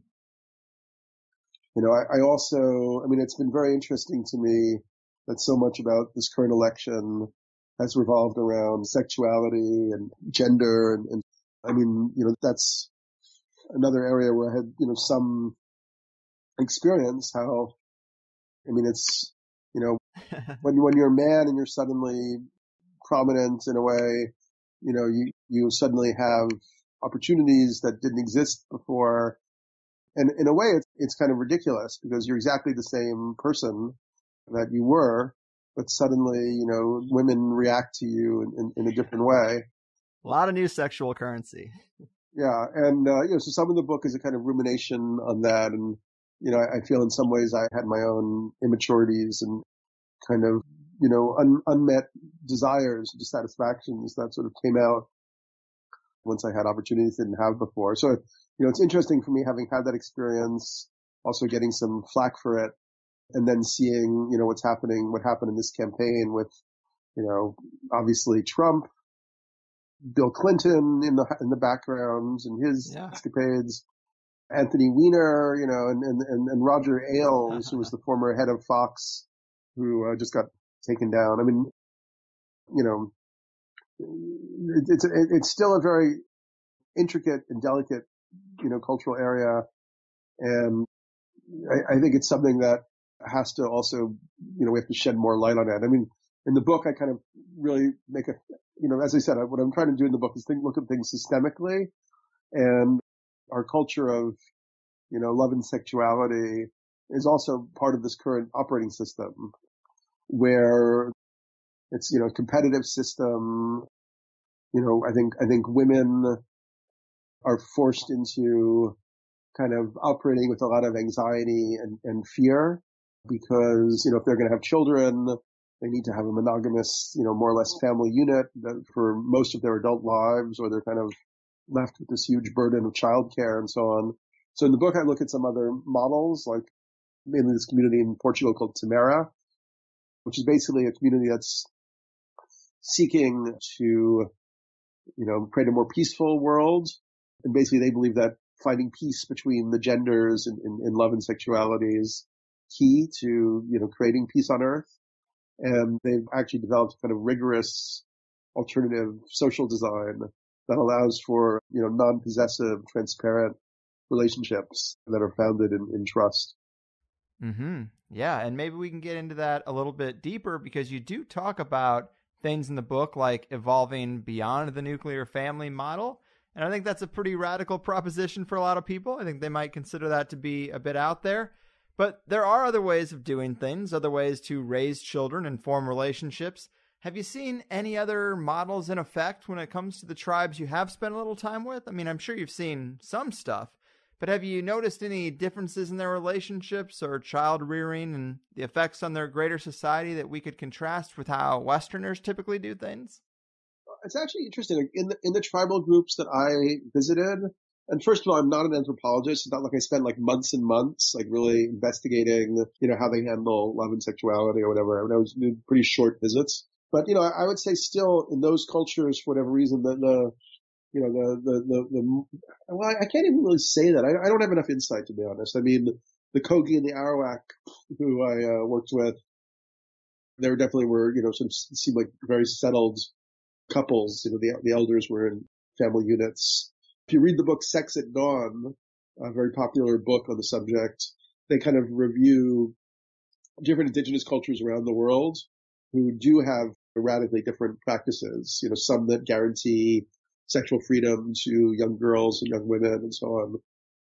You know, I, I also, I mean, it's been very interesting to me that so much about this current election has revolved around sexuality and gender and, and I mean, you know, that's another area where I had, you know, some experience how, I mean, it's, you know, when, when you're a man and you're suddenly prominent in a way, you know, you, you suddenly have opportunities that didn't exist before. And in a way, it's, it's kind of ridiculous because you're exactly the same person that you were, but suddenly, you know, women react to you in, in, in a different way. A lot of new sexual currency. Yeah. And, uh, you know, so some of the book is a kind of rumination on that. And, you know, I, I feel in some ways I had my own immaturities and kind of, you know, un, unmet desires, dissatisfactions that sort of came out once I had opportunities I didn't have before. So, you know, it's interesting for me having had that experience, also getting some flack for it and then seeing, you know, what's happening, what happened in this campaign with, you know, obviously Trump, Bill Clinton in the, in the background and his Yeah. escapades, Anthony Weiner, you know, and, and, and, and Roger Ailes, who was the former head of Fox, who uh, just got taken down. I mean, you know, it, it's, it, it's still a very intricate and delicate, you know, cultural area. And I, I think it's something that has to also, you know, we have to shed more light on it. I mean, in the book, I kind of really make a, you know, as I said, I, what I'm trying to do in the book is think, look at things systemically and our culture of, you know, love and sexuality is also part of this current operating system where it's, you know, competitive system. You know, I think, I think women are forced into kind of operating with a lot of anxiety and, and fear because, you know, if they're going to have children, they need to have a monogamous, you know, more or less family unit for most of their adult lives, or they're kind of left with this huge burden of childcare and so on. So in the book, I look at some other models, like mainly this community in Portugal called Tamera, which is basically a community that's seeking to, you know, create a more peaceful world. And basically they believe that finding peace between the genders and, in, in love and sexuality is key to, you know, creating peace on earth. And they've actually developed kind of rigorous alternative social design that allows for, you know, non-possessive, transparent relationships that are founded in, in trust. Hmm. Yeah, and maybe we can get into that a little bit deeper because you do talk about things in the book like evolving beyond the nuclear family model, and I think that's a pretty radical proposition for a lot of people. I think they might consider that to be a bit out there. But there are other ways of doing things, other ways to raise children and form relationships. Have you seen any other models in effect when it comes to the tribes you have spent a little time with? I mean, I'm sure you've seen some stuff, but have you noticed any differences in their relationships or child rearing and the effects on their greater society that we could contrast with how Westerners typically do things? Uh, it's actually interesting. In the, in the tribal groups that I visited, and first of all, I'm not an anthropologist. It's not like I spent like months and months, like really investigating, you know, how they handle love and sexuality or whatever. I, mean, I was doing pretty short visits. But, you know, I, I would say still in those cultures, for whatever reason, the, the you know, the, the, the, the well, I can't even really say that. I, I don't have enough insight to be honest. I mean, the Kogi and the Arhuaco who I uh, worked with, there definitely were, you know, some seemed like very settled couples. You know, the, the elders were in family units. If you read the book Sex at Dawn, a very popular book on the subject, they kind of review different indigenous cultures around the world who do have radically different practices. You know, some that guarantee sexual freedom to young girls and young women and so on,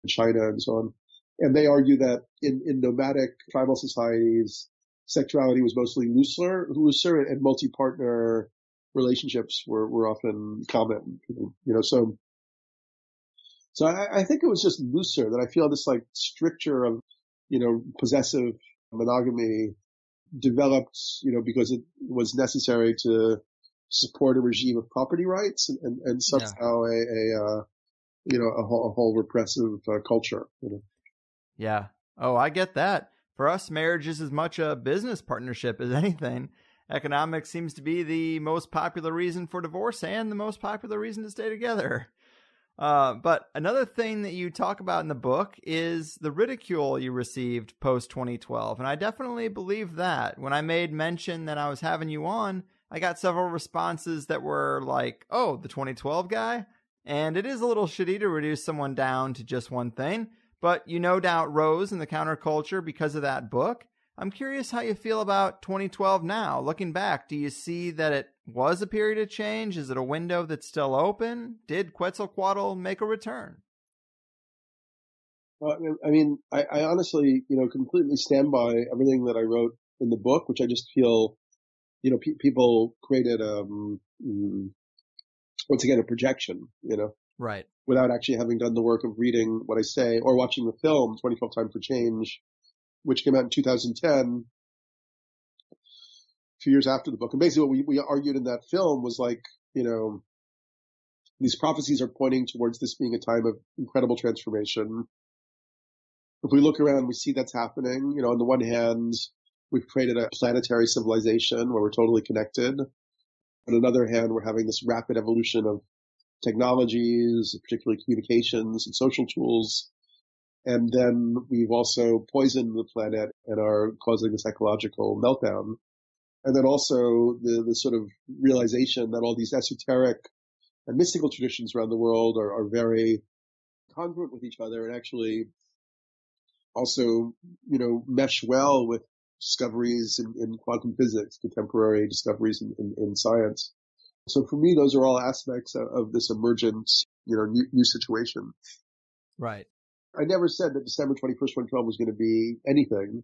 in China and so on. And they argue that in, in nomadic tribal societies, sexuality was mostly looser, looser and multi-partner relationships were, were often common. You know, so, so I, I think it was just looser that I feel this like stricture of, you know, possessive monogamy developed, you know, because it was necessary to support a regime of property rights and, and, and somehow yeah. a, a uh, you know, a whole, a whole repressive uh, culture. You know? Yeah. Oh, I get that. For us, marriage is as much a business partnership as anything. Economics seems to be the most popular reason for divorce and the most popular reason to stay together. Uh, but another thing that you talk about in the book is the ridicule you received post 2012. And I definitely believe that. When I made mention that I was having you on, I got several responses that were like, oh, the 2012 guy? And it is a little shitty to reduce someone down to just one thing, but you no doubt rose in the counterculture because of that book. I'm curious how you feel about 2012 now. Looking back, do you see that it was a period of change? Is it a window that's still open? Did Quetzalcoatl make a return? Well, I mean, I, I honestly, you know, completely stand by everything that I wrote in the book, which I just feel you know, pe- people created, um, mm, once again, a projection, you know, right. Without actually having done the work of reading what I say or watching the film 2012 Time for Change, which came out in 2010, a few years after the book. And basically what we, we argued in that film was like, you know, these prophecies are pointing towards this being a time of incredible transformation. If we look around, we see that's happening. You know, on the one hand, We've created a planetary civilization where we're totally connected. On another hand, we're having this rapid evolution of technologies, particularly communications and social tools. And then we've also poisoned the planet and are causing this ecological meltdown. And then also the, the sort of realization that all these esoteric and mystical traditions around the world are, are very congruent with each other and actually also, you know, mesh well with discoveries in, in quantum physics, contemporary discoveries in, in, in, science. So for me, those are all aspects of, of this emergent, you know, new, new, situation. Right. I never said that December 21st, 2012 was going to be anything.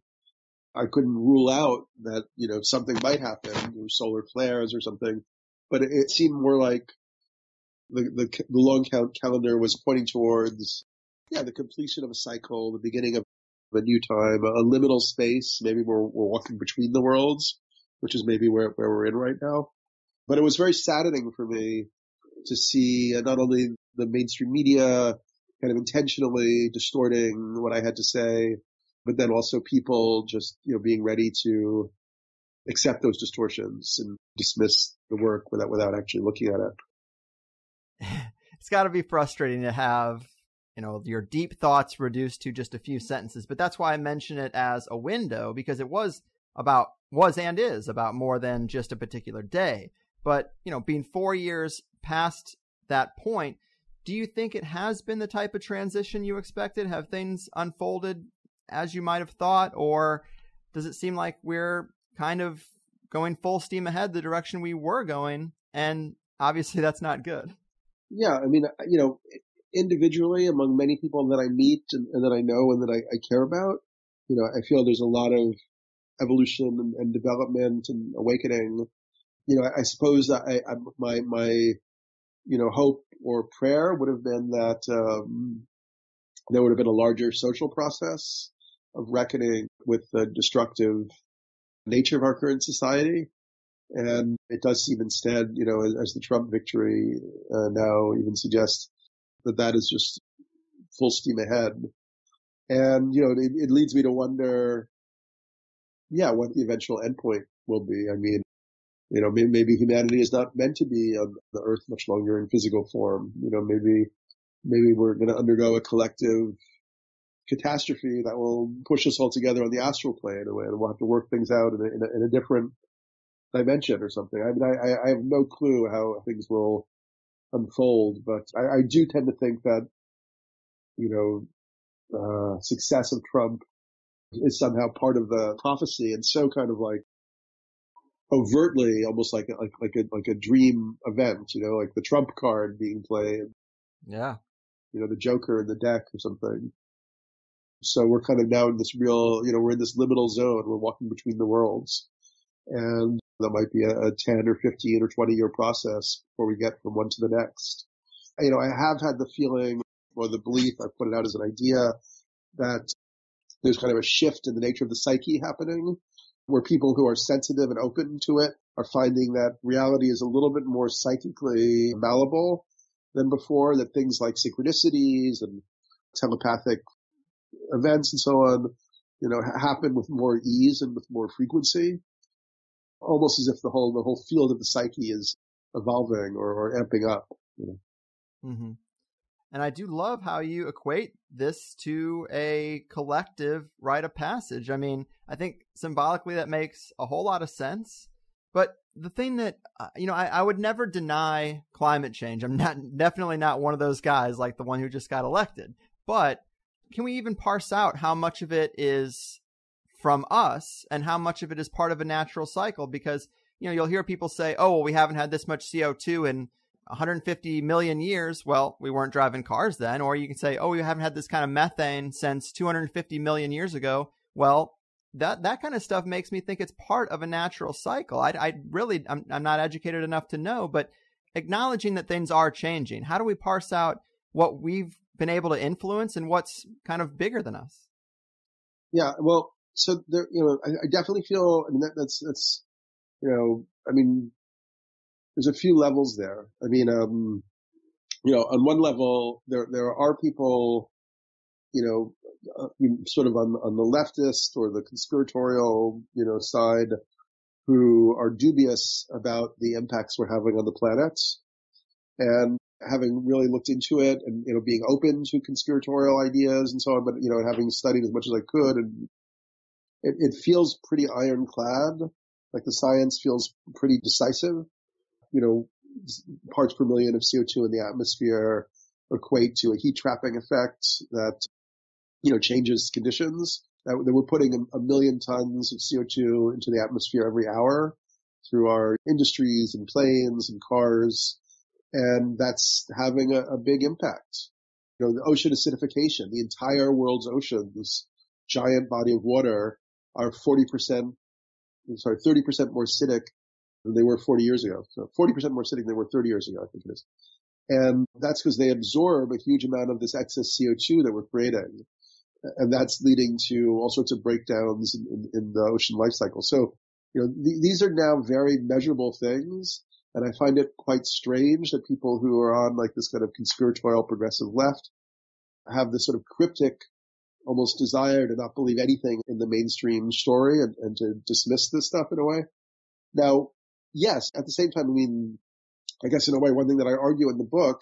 I couldn't rule out that, you know, something might happen, or solar flares or something, but it, it seemed more like the, the, the long count calendar was pointing towards, yeah, the completion of a cycle, the beginning of a new time, a liminal space. Maybe we're, we're walking between the worlds, which is maybe where, where we're in right now. But it was very saddening for me to see uh, not only the mainstream media kind of intentionally distorting what I had to say, but then also people just, you know, being ready to accept those distortions and dismiss the work without, without actually looking at it. it's got to be frustrating to have you know your deep thoughts reduced to just a few sentences but that's why i mention it as a window because it was about was and is about more than just a particular day. But, you know, being four years past that point, do you think it has been the type of transition you expected? Have things unfolded as you might have thought? Or does it seem like we're kind of going full steam ahead the direction we were going? And obviously that's not good. Yeah. I mean, uh, you know, individually among many people that I meet and, and that I know and that I, I, care about, you know, I feel there's a lot of evolution and, and development and awakening. You know, I, I suppose I, I, my, my, you know, hope or prayer would have been that, um, there would have been a larger social process of reckoning with the destructive nature of our current society. And it does seem instead, you know, as, as the Trump victory uh, now even suggests that that is just full steam ahead. And, you know, it, it leads me to wonder, yeah, what the eventual endpoint will be. I mean, you know, maybe, maybe humanity is not meant to be on the earth much longer in physical form. You know, maybe, maybe we're going to undergo a collective catastrophe that will push us all together on the astral plane and we'll have to work things out in a, in a, in a different dimension or something. I mean, I, I have no clue how things will unfold, but I, I do tend to think that, you know, uh, success of Trump is somehow part of the prophecy and so kind of like overtly almost like a, like like a like a dream event, you know, like the Trump card being played. Yeah. You know, the Joker in the deck or something. So we're kind of now in this real, you know, we're in this liminal zone. We're walking between the worlds. And that might be a, a 10 or 15 or 20 year process before we get from one to the next. You know, I have had the feeling or the belief, I put it out as an idea that there's kind of a shift in the nature of the psyche happening where people who are sensitive and open to it are finding that reality is a little bit more psychically malleable than before, that things like synchronicities and telepathic events and so on, you know, happen with more ease and with more frequency, almost as if the whole, the whole field of the psyche is evolving or, or amping up. You know? mm-hmm. And I do love how you equate this to a collective rite of passage. I mean, I think symbolically that makes a whole lot of sense. But the thing that, uh, you know, I, I, would never deny climate change. I'm not definitely not one of those guys like the one who just got elected. But can we even parse out how much of it is from us and how much of it is part of a natural cycle? Because, you know, you'll hear people say, oh, well, we haven't had this much CO2 in 150 million years. Well, we weren't driving cars then. Or you can say, oh, we haven't had this kind of methane since 250 million years ago. Well, that that kind of stuff makes me think it's part of a natural cycle. I, I really I'm, I'm not educated enough to know, but acknowledging that things are changing. How do we parse out what we've been able to influence and what's kind of bigger than us? Yeah, well, so there, you know, I, I definitely feel. I mean, that, that's that's you know, I mean, there's a few levels there. I mean, um, you know, on one level, there there are people, you know, uh, sort of on, on the leftist or the conspiratorial, you know, side who are dubious about the impacts we're having on the planet. And having really looked into it and, you know, being open to conspiratorial ideas and so on, but, you know, having studied as much as I could and it, it feels pretty ironclad. Like the science feels pretty decisive. You know, parts per million of CO2 in the atmosphere equate to a heat trapping effect that you know, changes conditions. That, that we're putting a, a million tons of CO2 into the atmosphere every hour through our industries and planes and cars. And that's having a, a big impact. You know, the ocean acidification, the entire world's oceans, giant body of water are 40%, sorry, 30% more acidic than they were 40 years ago. So 40% more acidic than they were 30 years ago, I think it is. And that's because they absorb a huge amount of this excess CO2 that we're creating and that's leading to all sorts of breakdowns in, in, in the ocean life cycle. So, you know, th- these are now very measurable things. And I find it quite strange that people who are on like this kind of conspiratorial progressive left have this sort of cryptic, almost desire to not believe anything in the mainstream story and, and to dismiss this stuff in a way. Now, yes, at the same time, I mean, I guess in a way, one thing that I argue in the book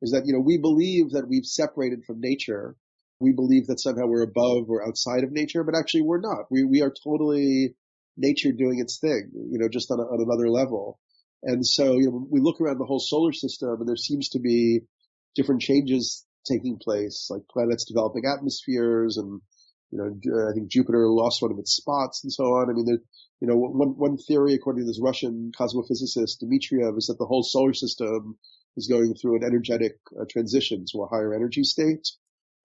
is that, you know, we believe that we've separated from nature we believe that somehow we're above or outside of nature, but actually we're not. We, we are totally nature doing its thing, you know, just on, a, on another level. And so, you know, we look around the whole solar system and there seems to be different changes taking place, like planets developing atmospheres and, you know, I think Jupiter lost one of its spots and so on. I mean, there, you know, one, one theory according to this Russian cosmophysicist Dmitriev is that the whole solar system is going through an energetic uh, transition to a higher energy state.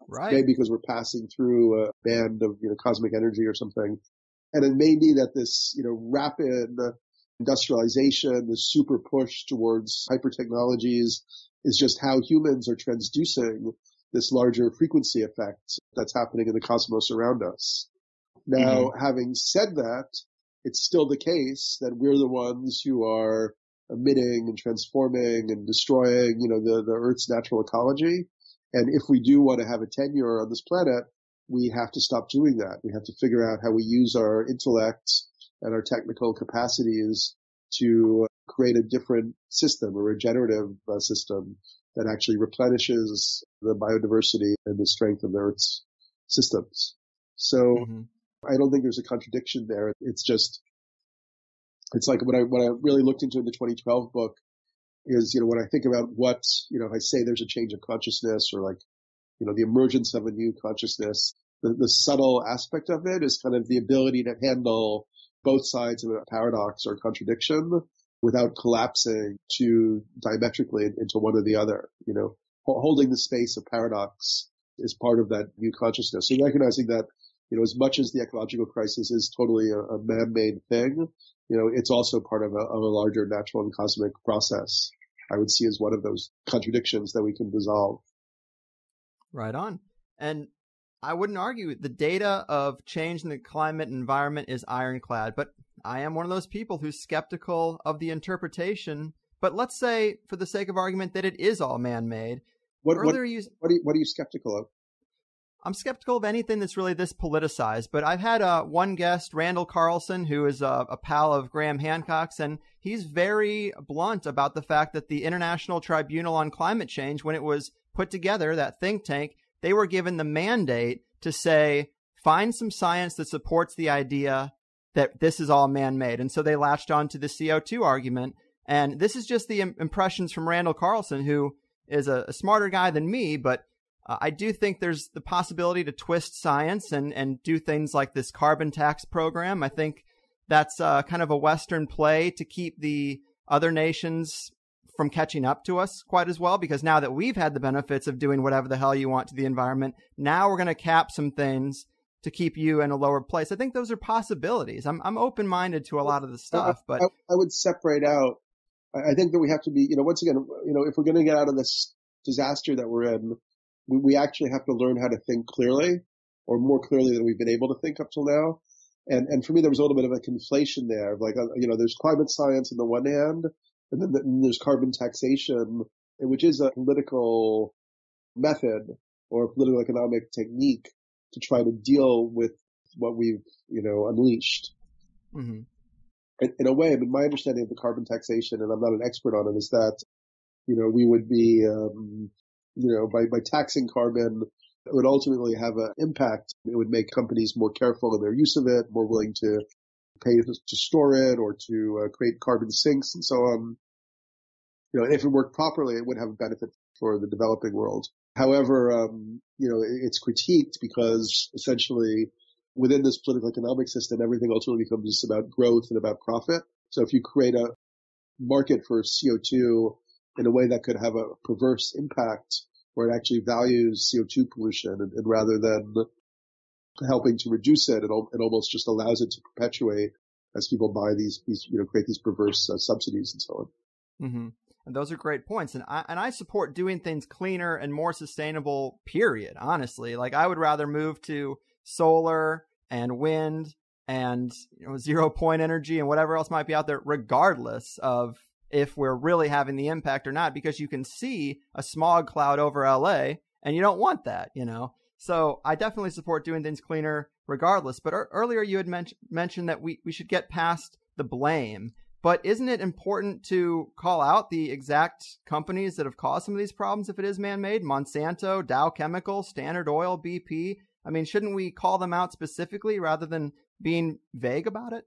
Right. Maybe because we're passing through a band of, you know, cosmic energy or something. And it may be that this, you know, rapid industrialization, the super push towards hyper technologies is just how humans are transducing this larger frequency effect that's happening in the cosmos around us. Now, mm-hmm. having said that, it's still the case that we're the ones who are emitting and transforming and destroying, you know, the, the Earth's natural ecology. And if we do want to have a tenure on this planet, we have to stop doing that. We have to figure out how we use our intellect and our technical capacities to create a different system, a regenerative uh, system that actually replenishes the biodiversity and the strength of the Earth's systems. So mm-hmm. I don't think there's a contradiction there. It's just, it's like what I, what I really looked into in the 2012 book is, you know, when I think about what, you know, if I say there's a change of consciousness or like, you know, the emergence of a new consciousness, the, the subtle aspect of it is kind of the ability to handle both sides of a paradox or contradiction without collapsing too diametrically into one or the other. You know, holding the space of paradox is part of that new consciousness. So recognizing that, you know, as much as the ecological crisis is totally a, a man-made thing, you know, it's also part of a, of a larger natural and cosmic process. I would see as one of those contradictions that we can dissolve. Right on. And I wouldn't argue the data of change in the climate and environment is ironclad, but I am one of those people who's skeptical of the interpretation. But let's say, for the sake of argument, that it is all man-made. What, what, you, what, are you, what are you skeptical of? I'm skeptical of anything that's really this politicized. But I've had uh, one guest, Randall Carlson, who is a, a pal of Graham Hancock's, and he's very blunt about the fact that the International Tribunal on Climate Change, when it was put together, that think tank, they were given the mandate to say, find some science that supports the idea that this is all man made. And so they latched on to the CO2 argument. And this is just the impressions from Randall Carlson, who is a, a smarter guy than me, but uh, I do think there's the possibility to twist science and, and do things like this carbon tax program. I think that's uh, kind of a Western play to keep the other nations from catching up to us quite as well because now that we've had the benefits of doing whatever the hell you want to the environment, now we're going to cap some things to keep you in a lower place. I think those are possibilities. I'm I'm open minded to a lot of the stuff, but I, I, would separate out. I think that we have to be, you know, once again, you know, if we're going to get out of this disaster that we're in, we, we actually have to learn how to think clearly, or more clearly than we've been able to think up till now. And and for me, there was a little bit of a conflation there. Of like, uh, you know, there's climate science on the one hand, and then, there's carbon taxation, which is a political method or a political economic technique to try to deal with what we've, you know, unleashed. Mm-hmm. In, in, a way, I mean, my understanding of the carbon taxation, and I'm not an expert on it, is that, you know, we would be, um, you know, by, by taxing carbon, it would ultimately have an impact. It would make companies more careful in their use of it, more willing to pay to, to store it or to uh, create carbon sinks and so on. You know, if it worked properly, it would have a benefit for the developing world. However, um, you know, it's critiqued because essentially within this political economic system, everything ultimately becomes about growth and about profit. So if you create a market for CO2 in a way that could have a perverse impact where it actually values CO2 pollution and, and rather than helping to reduce it, it, it, almost just allows it to perpetuate as people buy these, these you know, create these perverse uh, subsidies and so on. Mm-hmm. And those are great points. And I, and I support doing things cleaner and more sustainable, period. Honestly, like I would rather move to solar and wind and you know, zero point energy and whatever else might be out there, regardless of if we're really having the impact or not, because you can see a smog cloud over LA and you don't want that, you know? So I definitely support doing things cleaner regardless. But er- earlier you had men- mentioned that we, we should get past the blame but isn't it important to call out the exact companies that have caused some of these problems if it is man made? Monsanto, Dow Chemical, Standard Oil, BP. I mean, shouldn't we call them out specifically rather than being vague about it?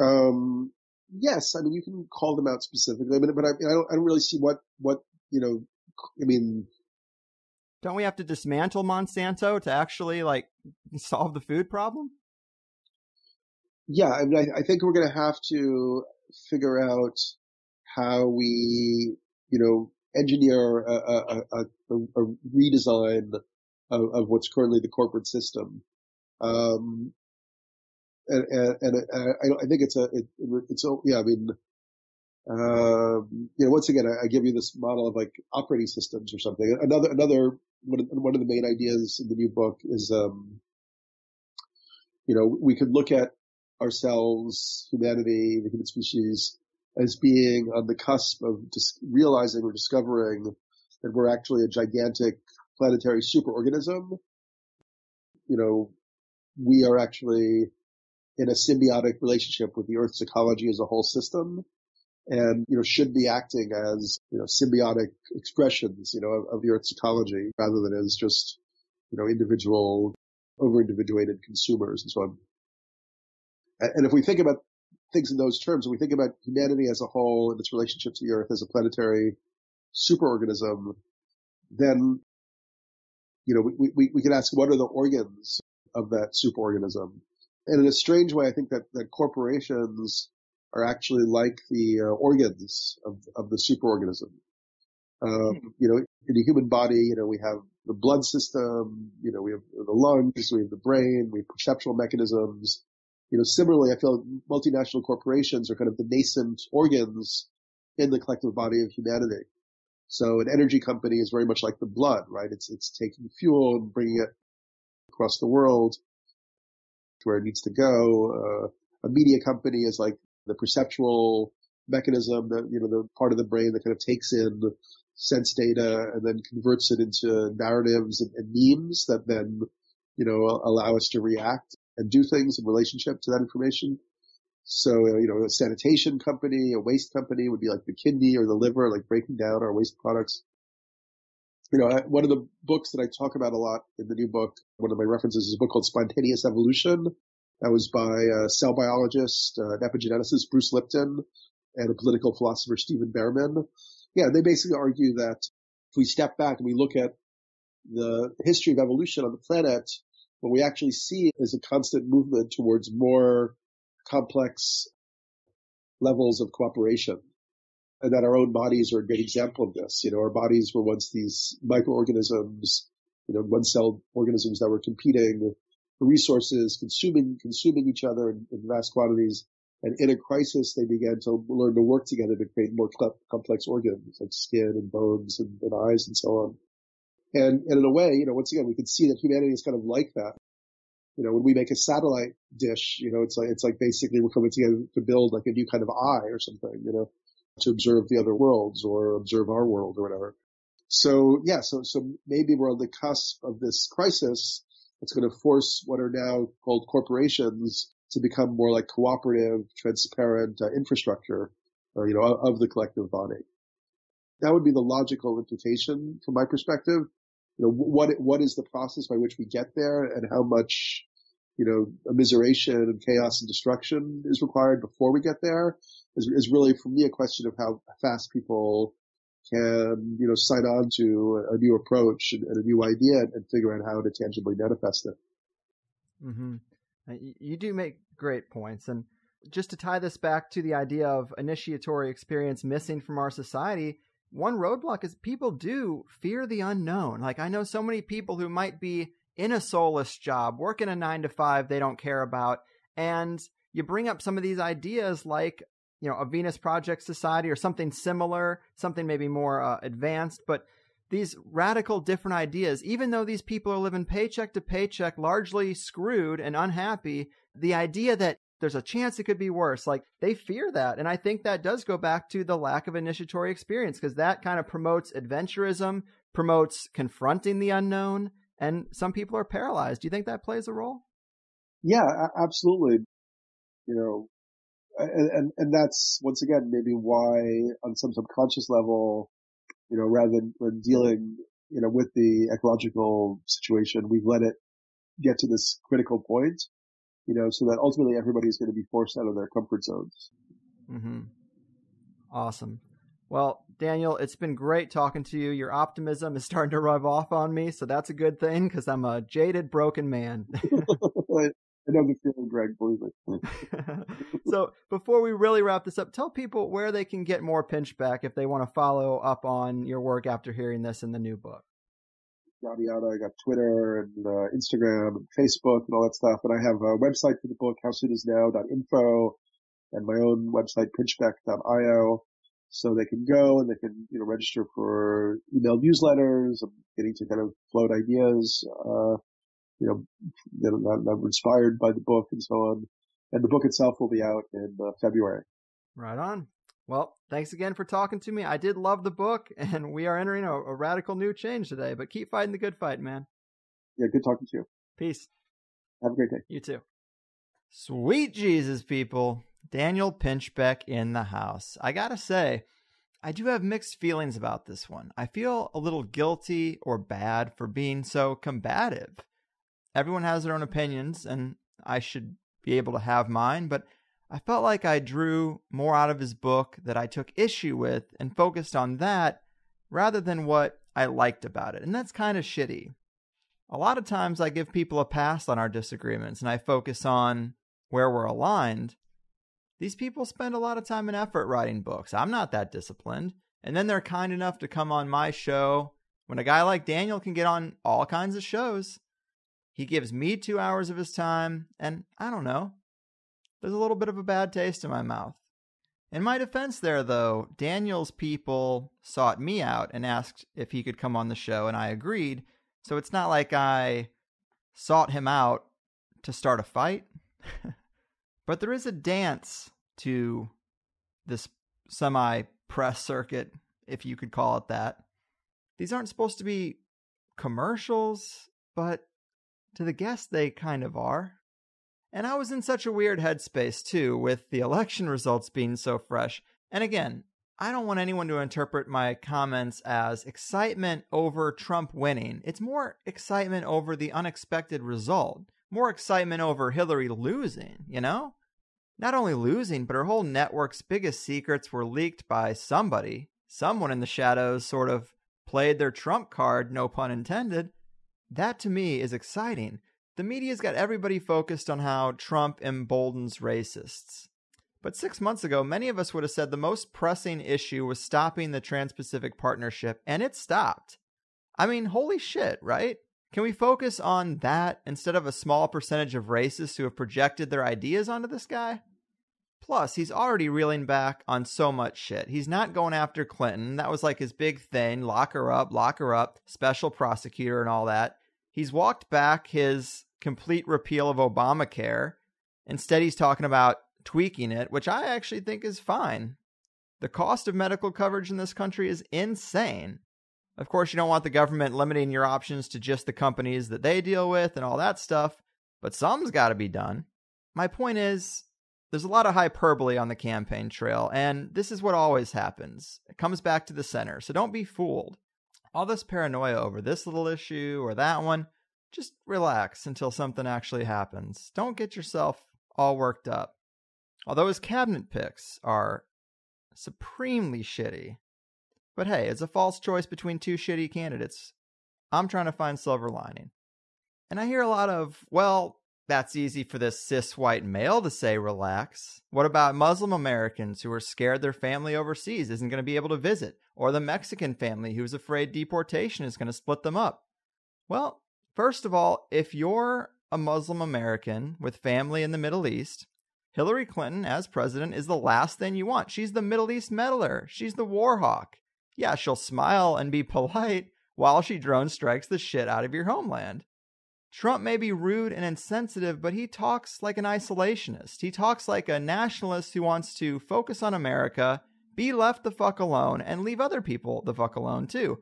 Um, yes, I mean you can call them out specifically, but but I, I don't I don't really see what what you know. I mean, Don't we have to dismantle Monsanto to actually like solve the food problem? Yeah, I mean I, I think we're going to have to figure out how we you know engineer a, a, a, a, redesign of, of what's currently the corporate system. Um, and, and, and I, I think it's a, it, it's, a, yeah, I mean, um, you know, once again, I, I give you this model of like operating systems or something. Another, another, one of, one of the main ideas in the new book is, um, you know, we could look at ourselves, humanity, the human species, as being on the cusp of dis- realizing or discovering that we're actually a gigantic planetary superorganism. You know, we are actually in a symbiotic relationship with the Earth's ecology as a whole system and, you know, should be acting as, you know, symbiotic expressions, you know, of, of the Earth's ecology rather than as just, you know, individual, over-individuated consumers and so on. And, if we think about things in those terms, we think about humanity as a whole and its relationship to the Earth as a planetary superorganism, then, you know, we, we, we can ask what are the organs of that superorganism? And in a strange way, I think that, that corporations are actually like the uh, organs of, of the superorganism. Um, you know, in the human body, you know, we have the blood system, you know, we have the lungs, we have the brain, we have perceptual mechanisms. You know, similarly, I feel multinational corporations are kind of the nascent organs in the collective body of humanity. So an energy company is very much like the blood, right? It's, it's taking fuel and bringing it across the world to where it needs to go. Uh, a media company is like the perceptual mechanism that, you know, the part of the brain that kind of takes in sense data and then converts it into narratives and, and memes that then, you know, allow us to react and do things in relationship to that information. So, uh, you know, a sanitation company, a waste company would be like the kidney or the liver, like breaking down our waste products. You know, one of the books that I talk about a lot in the new book, one of my references is a book called Spontaneous Evolution. That was by a cell biologist, uh, an epigeneticist, Bruce Lipton, and a political philosopher, Stephen Bhaerman. Yeah, they basically argue that if we step back and we look at the history of evolution on the planet, what we actually see is a constant movement towards more complex levels of cooperation. And that our own bodies are a great example of this. You know, our bodies were once these microorganisms, you know, one celled organisms that were competing for resources, consuming, consuming each other in, in vast quantities. And in a crisis, they began to learn to work together to create more complex organs like skin and bones and, and eyes and so on. And, and in a way, you know, once again, we can see that humanity is kind of like that. You know, when we make a satellite dish, you know, it's like, it's like basically we're coming together to build like a new kind of eye or something, you know, to observe the other worlds or observe our world or whatever. So yeah, so, so maybe we're on the cusp of this crisis that's going to force what are now called corporations to become more like cooperative, transparent uh, infrastructure, uh, you know, of, of the collective body. That would be the logical implication from my perspective you know, what, what is the process by which we get there and how much, you know, immiseration and chaos and destruction is required before we get there is, is really for me a question of how fast people can, you know, sign on to a, new approach and, and, a new idea and figure out how to tangibly manifest it. Mm-hmm. You do make great points. And just to tie this back to the idea of initiatory experience missing from our society, one roadblock is people do fear the unknown. Like I know so many people who might be in a soulless job, working a nine to five they don't care about, and you bring up some of these ideas like you know a Venus Project Society or something similar, something maybe more uh, advanced, but these radical different ideas, even though these people are living paycheck to paycheck, largely screwed and unhappy, the idea that there's a chance it could be worse. Like they fear that. And I think that does go back to the lack of initiatory experience because that kind of promotes adventurism, promotes confronting the unknown. And some people are paralyzed. Do you think that plays a role? Yeah, absolutely. You know, and, and, and that's once again maybe why on some subconscious level, you know, rather than, than dealing, you know, with the ecological situation, we've let it get to this critical point you know, so that ultimately everybody's going to be forced out of their comfort zones. Mm-hmm. Awesome. Well, Daniel, it's been great talking to you. Your optimism is starting to rub off on me, so that's a good thing because I'm a jaded, broken man. I know the feeling, Greg, believe me. so before we really wrap this up, tell people where they can get more Pinchbeck if they want to follow up on your work after hearing this in the new book. Yada yada. I got Twitter and uh, Instagram and Facebook and all that stuff. And I have a website for the book, howsoonisnow.info, and my own website, pinchbeck.io. So they can go and they can, you know, register for email newsletters. I'm getting to kind of float ideas. Uh, you know, that, that were inspired by the book and so on. And the book itself will be out in uh, February. Right on. Well, thanks again for talking to me. I did love the book, and we are entering a, a radical new change today. But keep fighting the good fight, man. Yeah, good talking to you. Peace. Have a great day. You too. Sweet Jesus, people. Daniel Pinchbeck in the house. I gotta say, I do have mixed feelings about this one. I feel a little guilty or bad for being so combative everyone has their own opinions, and I should be able to have mine, but I felt like I drew more out of his book that I took issue with and focused on that rather than what I liked about it. And that's kind of shitty. A lot of times I give people a pass on our disagreements and I focus on where we're aligned. These people spend a lot of time and effort writing books. I'm not that disciplined. And then they're kind enough to come on my show when a guy like Daniel can get on all kinds of shows. He gives me two hours of his time, and I don't know. There's a little bit of a bad taste in my mouth. In my defense, there, though, Daniel's people sought me out and asked if he could come on the show, and I agreed. So it's not like I sought him out to start a fight. but there is a dance to this semi press circuit, if you could call it that. These aren't supposed to be commercials, but to the guests, they kind of are. And I was in such a weird headspace, too, with the election results being so fresh. And again, I don't want anyone to interpret my comments as excitement over Trump winning. It's more excitement over the unexpected result, more excitement over Hillary losing, you know? Not only losing, but her whole network's biggest secrets were leaked by somebody. Someone in the shadows sort of played their trump card, no pun intended, that to me is exciting. The media's got everybody focused on how Trump emboldens racists. But six months ago, many of us would have said the most pressing issue was stopping the Trans Pacific Partnership, and it stopped. I mean, holy shit, right? Can we focus on that instead of a small percentage of racists who have projected their ideas onto this guy? Plus, he's already reeling back on so much shit. He's not going after Clinton. That was like his big thing lock her up, lock her up, special prosecutor, and all that. He's walked back his complete repeal of Obamacare. Instead, he's talking about tweaking it, which I actually think is fine. The cost of medical coverage in this country is insane. Of course, you don't want the government limiting your options to just the companies that they deal with and all that stuff, but some's got to be done. My point is, there's a lot of hyperbole on the campaign trail, and this is what always happens. It comes back to the center, so don't be fooled. All this paranoia over this little issue or that one, just relax until something actually happens. Don't get yourself all worked up. Although his cabinet picks are supremely shitty. But hey, it's a false choice between two shitty candidates. I'm trying to find silver lining. And I hear a lot of, well, that's easy for this cis white male to say relax. What about Muslim Americans who are scared their family overseas isn't going to be able to visit? Or the Mexican family who's afraid deportation is going to split them up? Well, first of all, if you're a Muslim American with family in the Middle East, Hillary Clinton as president is the last thing you want. She's the Middle East meddler. She's the war hawk. Yeah, she'll smile and be polite while she drone strikes the shit out of your homeland. Trump may be rude and insensitive, but he talks like an isolationist. He talks like a nationalist who wants to focus on America, be left the fuck alone, and leave other people the fuck alone too.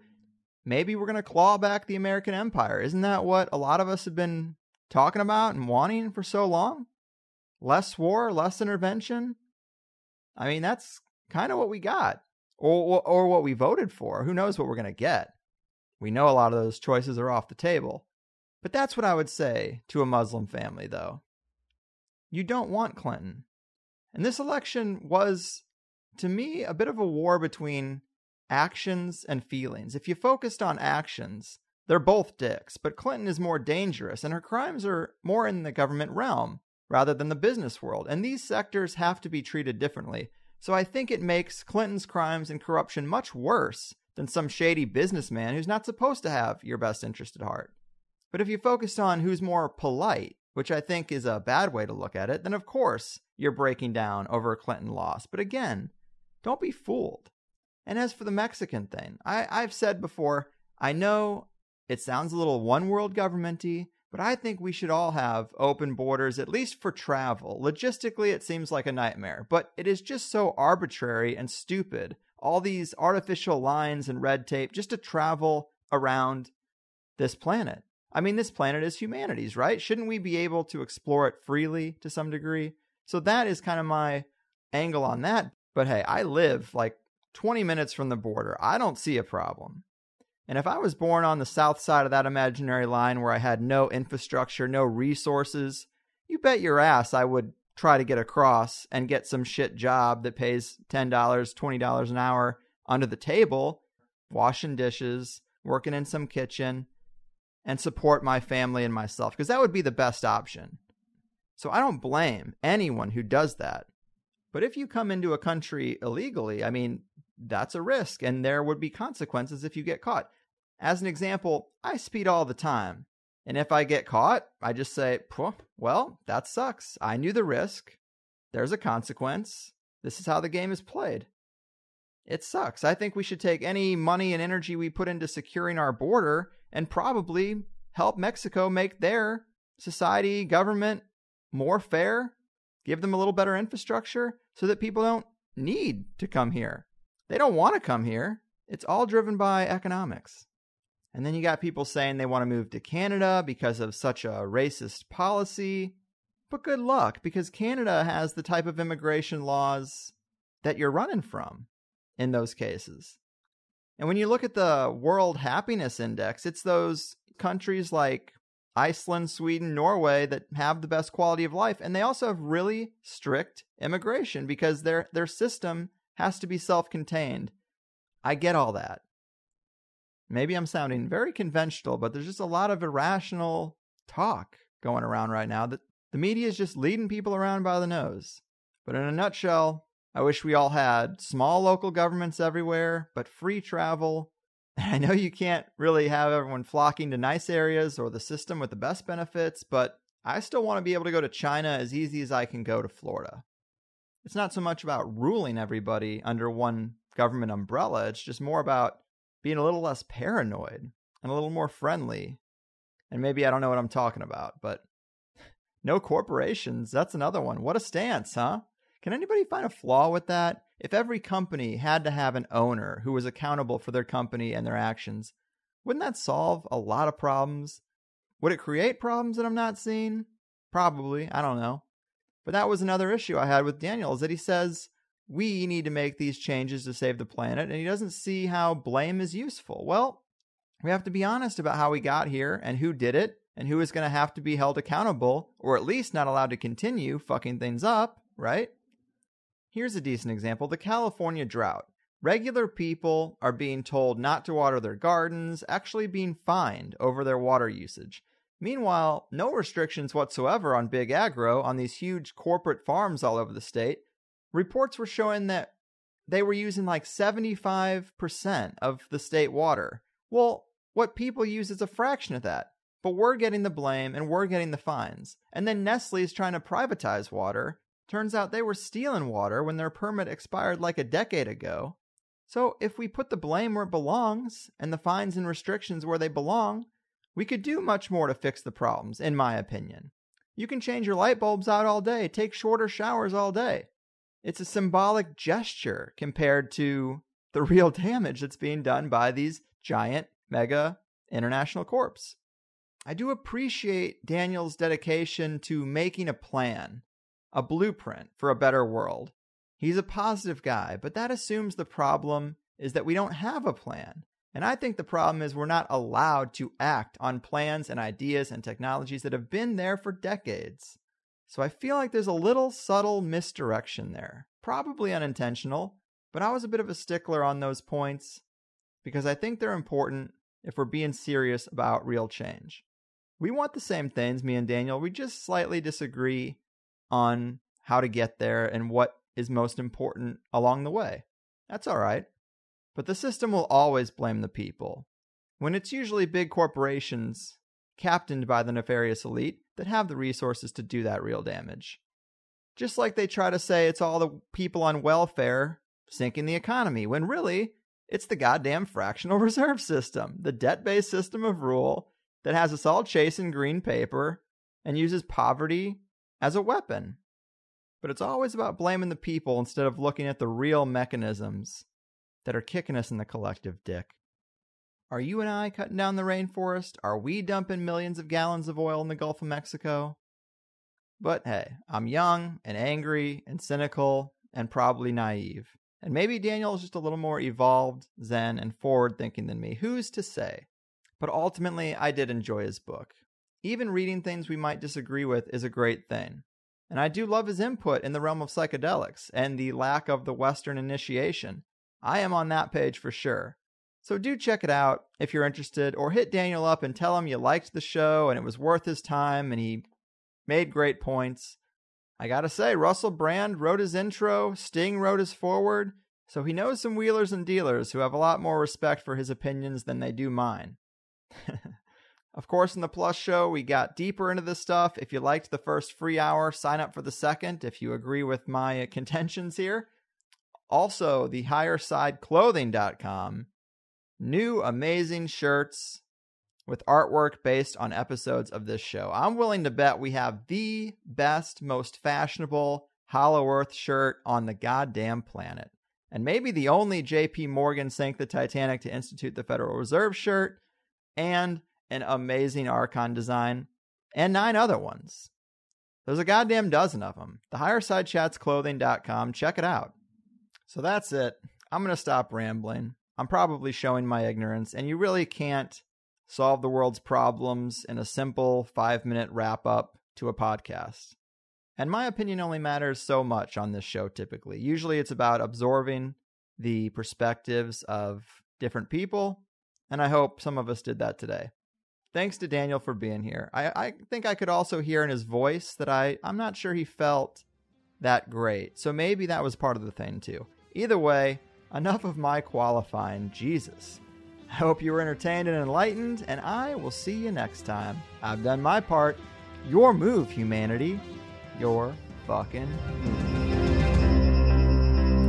Maybe we're going to claw back the American empire. Isn't that what a lot of us have been talking about and wanting for so long? Less war, less intervention? I mean, that's kind of what we got, or, or what we voted for. Who knows what we're going to get? We know a lot of those choices are off the table. But that's what I would say to a Muslim family, though. you don't want Clinton. And this election was, to me, a bit of a war between actions and feelings. If you focused on actions, they're both dicks, but Clinton is more dangerous and her crimes are more in the government realm rather than the business world. And these sectors have to be treated differently. So I think it makes Clinton's crimes and corruption much worse than some shady businessman who's not supposed to have your best interest at heart. But if you focused on who's more polite, which I think is a bad way to look at it, then of course you're breaking down over a Clinton loss. But again, don't be fooled. And as for the Mexican thing, I, I've said before, I know it sounds a little one world governmenty, but I think we should all have open borders, at least for travel. Logistically, it seems like a nightmare, but it is just so arbitrary and stupid. All these artificial lines and red tape just to travel around this planet. I mean, this planet is humanity's, right? Shouldn't we be able to explore it freely to some degree? So that is kind of my angle on that. But hey, I live like 20 minutes from the border. I don't see a problem. And if I was born on the south side of that imaginary line where I had no infrastructure, no resources, you bet your ass I would try to get across and get some shit job that pays $10, $20 an hour under the table, washing dishes, working in some kitchen, and support my family and myself, because that would be the best option. So I don't blame anyone who does that. But if you come into a country illegally, I mean, that's a risk and there would be consequences if you get caught. As an example, I speed all the time. And if I get caught, I just say, well, that sucks. I knew the risk. There's a consequence. This is how the game is played. It sucks. I think we should take any money and energy we put into securing our border and probably help Mexico make their society, government more fair, give them a little better infrastructure so that people don't need to come here. They don't want to come here. It's all driven by economics. And then you got people saying they want to move to Canada because of such a racist policy. But good luck, because Canada has the type of immigration laws that you're running from in those cases. And when you look at the World Happiness Index, it's those countries like Iceland, Sweden, Norway that have the best quality of life. And they also have really strict immigration because their, their system has to be self contained. I get all that. Maybe I'm sounding very conventional, but there's just a lot of irrational talk going around right now that the media is just leading people around by the nose. But in a nutshell, I wish we all had small local governments everywhere, but free travel. And I know you can't really have everyone flocking to nice areas or the system with the best benefits, but I still want to be able to go to China as easy as I can go to Florida it's not so much about ruling everybody under one government umbrella. It's just more about being a little less paranoid and a little more friendly. And maybe I don't know what I'm talking about, but no corporations. That's another one. What a stance, huh? Can anybody find a flaw with that? If every company had to have an owner who was accountable for their company and their actions, wouldn't that solve a lot of problems? Would it create problems that I'm not seeing? Probably. I don't know. But that was another issue I had with Daniel is that he says we need to make these changes to save the planet, and he doesn't see how blame is useful. Well, we have to be honest about how we got here and who did it and who is going to have to be held accountable or at least not allowed to continue fucking things up, right? Here's a decent example the California drought. Regular people are being told not to water their gardens, actually being fined over their water usage. Meanwhile, no restrictions whatsoever on big agro on these huge corporate farms all over the state. Reports were showing that they were using like 75% of the state water. Well, what people use is a fraction of that. But we're getting the blame and we're getting the fines. And then Nestle is trying to privatize water. Turns out they were stealing water when their permit expired like a decade ago. So if we put the blame where it belongs and the fines and restrictions where they belong, we could do much more to fix the problems, in my opinion. You can change your light bulbs out all day, take shorter showers all day. It's a symbolic gesture compared to the real damage that's being done by these giant mega international corps. I do appreciate Daniel's dedication to making a plan, a blueprint for a better world. He's a positive guy, but that assumes the problem is that we don't have a plan. And I think the problem is we're not allowed to act on plans and ideas and technologies that have been there for decades. So I feel like there's a little subtle misdirection there. Probably unintentional, but I was a bit of a stickler on those points because I think they're important if we're being serious about real change. We want the same things, me and Daniel. We just slightly disagree on how to get there and what is most important along the way. That's all right. But the system will always blame the people. When it's usually big corporations, captained by the nefarious elite, that have the resources to do that real damage. Just like they try to say it's all the people on welfare sinking the economy, when really, it's the goddamn fractional reserve system, the debt based system of rule that has us all chasing green paper and uses poverty as a weapon. But it's always about blaming the people instead of looking at the real mechanisms that are kicking us in the collective dick. Are you and I cutting down the rainforest? Are we dumping millions of gallons of oil in the Gulf of Mexico? But hey, I'm young and angry and cynical and probably naive. And maybe Daniel is just a little more evolved, zen, and forward thinking than me. Who's to say? But ultimately, I did enjoy his book. Even reading things we might disagree with is a great thing. And I do love his input in the realm of psychedelics and the lack of the Western initiation. I am on that page for sure. So do check it out if you're interested, or hit Daniel up and tell him you liked the show and it was worth his time and he made great points. I gotta say, Russell Brand wrote his intro, Sting wrote his foreword, so he knows some wheelers and dealers who have a lot more respect for his opinions than they do mine. of course, in the Plus show, we got deeper into this stuff. If you liked the first free hour, sign up for the second if you agree with my contentions here. Also, the highersideclothing.com new amazing shirts with artwork based on episodes of this show. I'm willing to bet we have the best, most fashionable Hollow Earth shirt on the goddamn planet. And maybe the only JP Morgan sank the Titanic to institute the Federal Reserve shirt and an amazing Archon design and nine other ones. There's a goddamn dozen of them. The. Check it out. So that's it. I'm going to stop rambling. I'm probably showing my ignorance, and you really can't solve the world's problems in a simple five minute wrap up to a podcast. And my opinion only matters so much on this show typically. Usually it's about absorbing the perspectives of different people, and I hope some of us did that today. Thanks to Daniel for being here. I, I think I could also hear in his voice that I, I'm not sure he felt that great. So maybe that was part of the thing too. Either way, enough of my qualifying. Jesus. I hope you were entertained and enlightened, and I will see you next time. I've done my part. Your move, humanity. Your fucking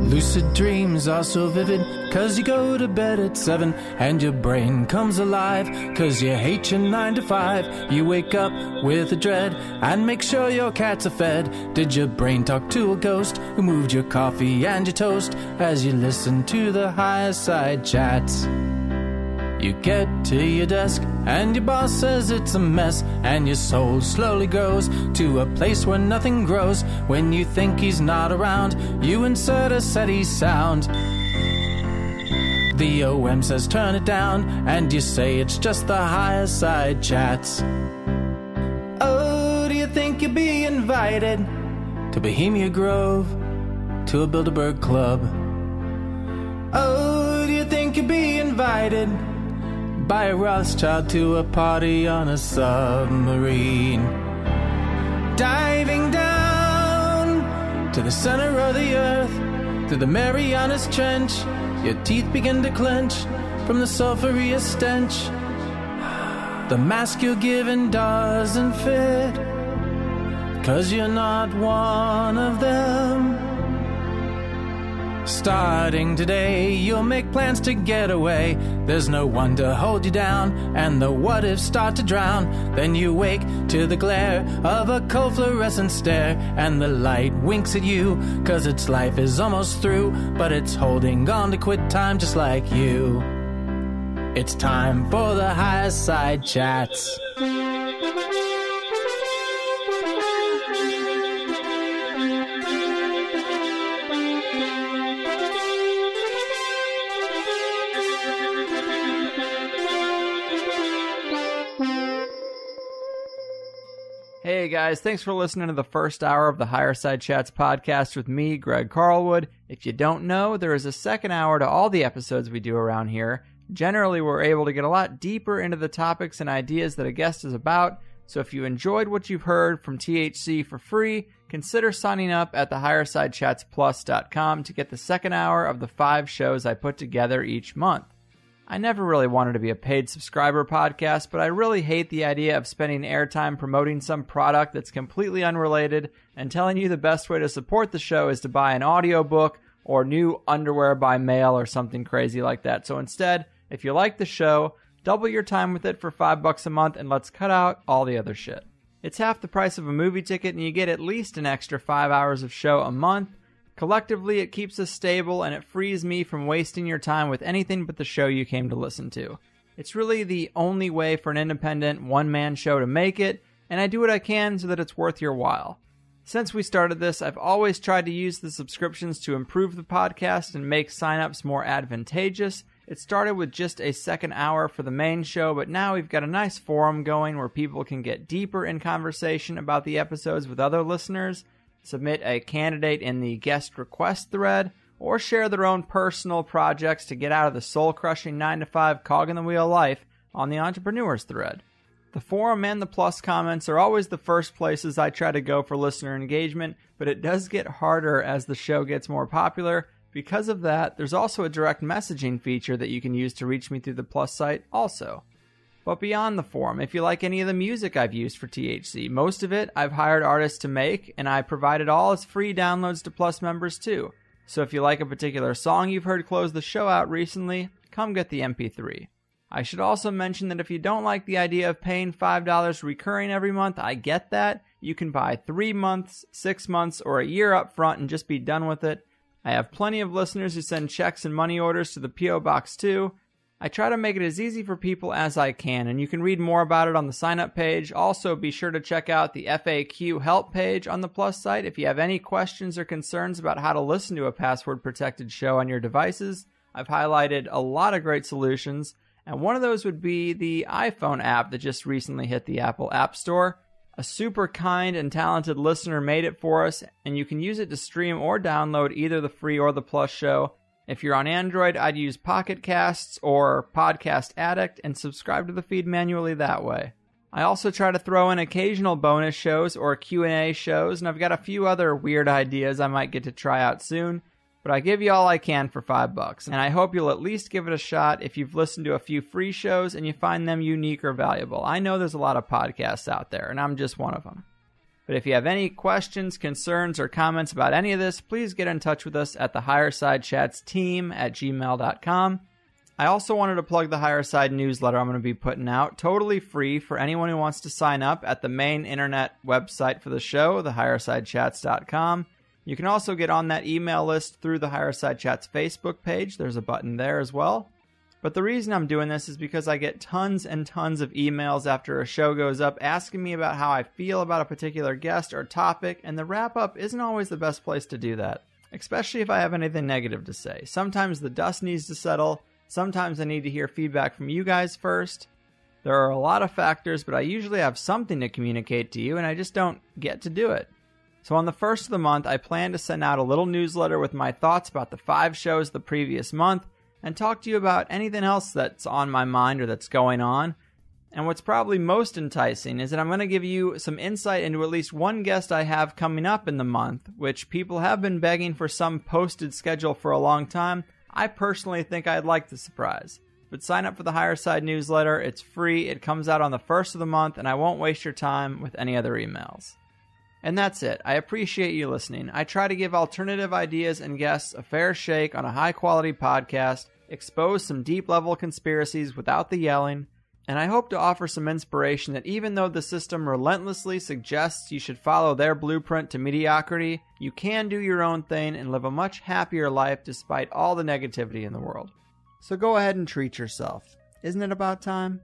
Lucid dreams are so vivid, cause you go to bed at 7 and your brain comes alive, cause you hate your 9 to 5. You wake up with a dread and make sure your cats are fed. Did your brain talk to a ghost who moved your coffee and your toast as you listen to the higher side chats? You get to your desk and your boss says it's a mess and your soul slowly goes to a place where nothing grows. When you think he's not around, you insert a SETI sound. The OM says turn it down and you say it's just the higher side chats. Oh, do you think you'll be invited to Bohemia Grove, to a Bilderberg Club? Oh, do you think you'll be invited? By a Rothschild to a party on a submarine. Diving down to the center of the earth, to the Marianas Trench, your teeth begin to clench from the sulphurous stench. The mask you're given doesn't fit, cause you're not one of them. Starting today, you'll make plans to get away. There's no one to hold you down, and the what ifs start to drown. Then you wake to the glare of a cold fluorescent stare, and the light winks at you, cause its life is almost through, but it's holding on to quit time just like you. It's time for the higher side chats. Hey guys, thanks for listening to the first hour of the Higherside Chats podcast with me, Greg Carlwood. If you don't know, there is a second hour to all the episodes we do around here. Generally, we're able to get a lot deeper into the topics and ideas that a guest is about. So if you enjoyed what you've heard from THC for free, consider signing up at the highersidechatsplus.com to get the second hour of the five shows I put together each month. I never really wanted to be a paid subscriber podcast, but I really hate the idea of spending airtime promoting some product that's completely unrelated and telling you the best way to support the show is to buy an audiobook or new underwear by mail or something crazy like that. So instead, if you like the show, double your time with it for 5 bucks a month and let's cut out all the other shit. It's half the price of a movie ticket and you get at least an extra 5 hours of show a month. Collectively, it keeps us stable and it frees me from wasting your time with anything but the show you came to listen to. It's really the only way for an independent one man show to make it, and I do what I can so that it's worth your while. Since we started this, I've always tried to use the subscriptions to improve the podcast and make signups more advantageous. It started with just a second hour for the main show, but now we've got a nice forum going where people can get deeper in conversation about the episodes with other listeners submit a candidate in the guest request thread, or share their own personal projects to get out of the soul crushing 9 to 5 cog in the wheel life on the entrepreneurs thread. The forum and the plus comments are always the first places I try to go for listener engagement, but it does get harder as the show gets more popular. Because of that, there's also a direct messaging feature that you can use to reach me through the plus site also. But beyond the form, if you like any of the music I've used for THC, most of it I've hired artists to make, and I provide it all as free downloads to Plus members too. So if you like a particular song you've heard close the show out recently, come get the MP3. I should also mention that if you don't like the idea of paying $5 recurring every month, I get that. You can buy three months, six months, or a year up front and just be done with it. I have plenty of listeners who send checks and money orders to the P.O. Box too. I try to make it as easy for people as I can, and you can read more about it on the sign up page. Also, be sure to check out the FAQ help page on the Plus site if you have any questions or concerns about how to listen to a password protected show on your devices. I've highlighted a lot of great solutions, and one of those would be the iPhone app that just recently hit the Apple App Store. A super kind and talented listener made it for us, and you can use it to stream or download either the free or the Plus show. If you're on Android, I'd use Pocket Casts or Podcast Addict and subscribe to the feed manually that way. I also try to throw in occasional bonus shows or Q&A shows, and I've got a few other weird ideas I might get to try out soon, but I give you all I can for 5 bucks, and I hope you'll at least give it a shot if you've listened to a few free shows and you find them unique or valuable. I know there's a lot of podcasts out there, and I'm just one of them. But if you have any questions, concerns, or comments about any of this, please get in touch with us at the Higherside Chats team at gmail.com. I also wanted to plug the Higherside newsletter I'm going to be putting out totally free for anyone who wants to sign up at the main internet website for the show, thehighersidechats.com. You can also get on that email list through the Higherside Chats Facebook page. There's a button there as well. But the reason I'm doing this is because I get tons and tons of emails after a show goes up asking me about how I feel about a particular guest or topic, and the wrap up isn't always the best place to do that, especially if I have anything negative to say. Sometimes the dust needs to settle, sometimes I need to hear feedback from you guys first. There are a lot of factors, but I usually have something to communicate to you, and I just don't get to do it. So, on the first of the month, I plan to send out a little newsletter with my thoughts about the five shows the previous month and talk to you about anything else that's on my mind or that's going on. And what's probably most enticing is that I'm going to give you some insight into at least one guest I have coming up in the month, which people have been begging for some posted schedule for a long time. I personally think I'd like the surprise. But sign up for the Higherside newsletter. It's free, it comes out on the first of the month, and I won't waste your time with any other emails. And that's it. I appreciate you listening. I try to give alternative ideas and guests a fair shake on a high quality podcast expose some deep level conspiracies without the yelling, and I hope to offer some inspiration that even though the system relentlessly suggests you should follow their blueprint to mediocrity, you can do your own thing and live a much happier life despite all the negativity in the world. So go ahead and treat yourself. Isn't it about time?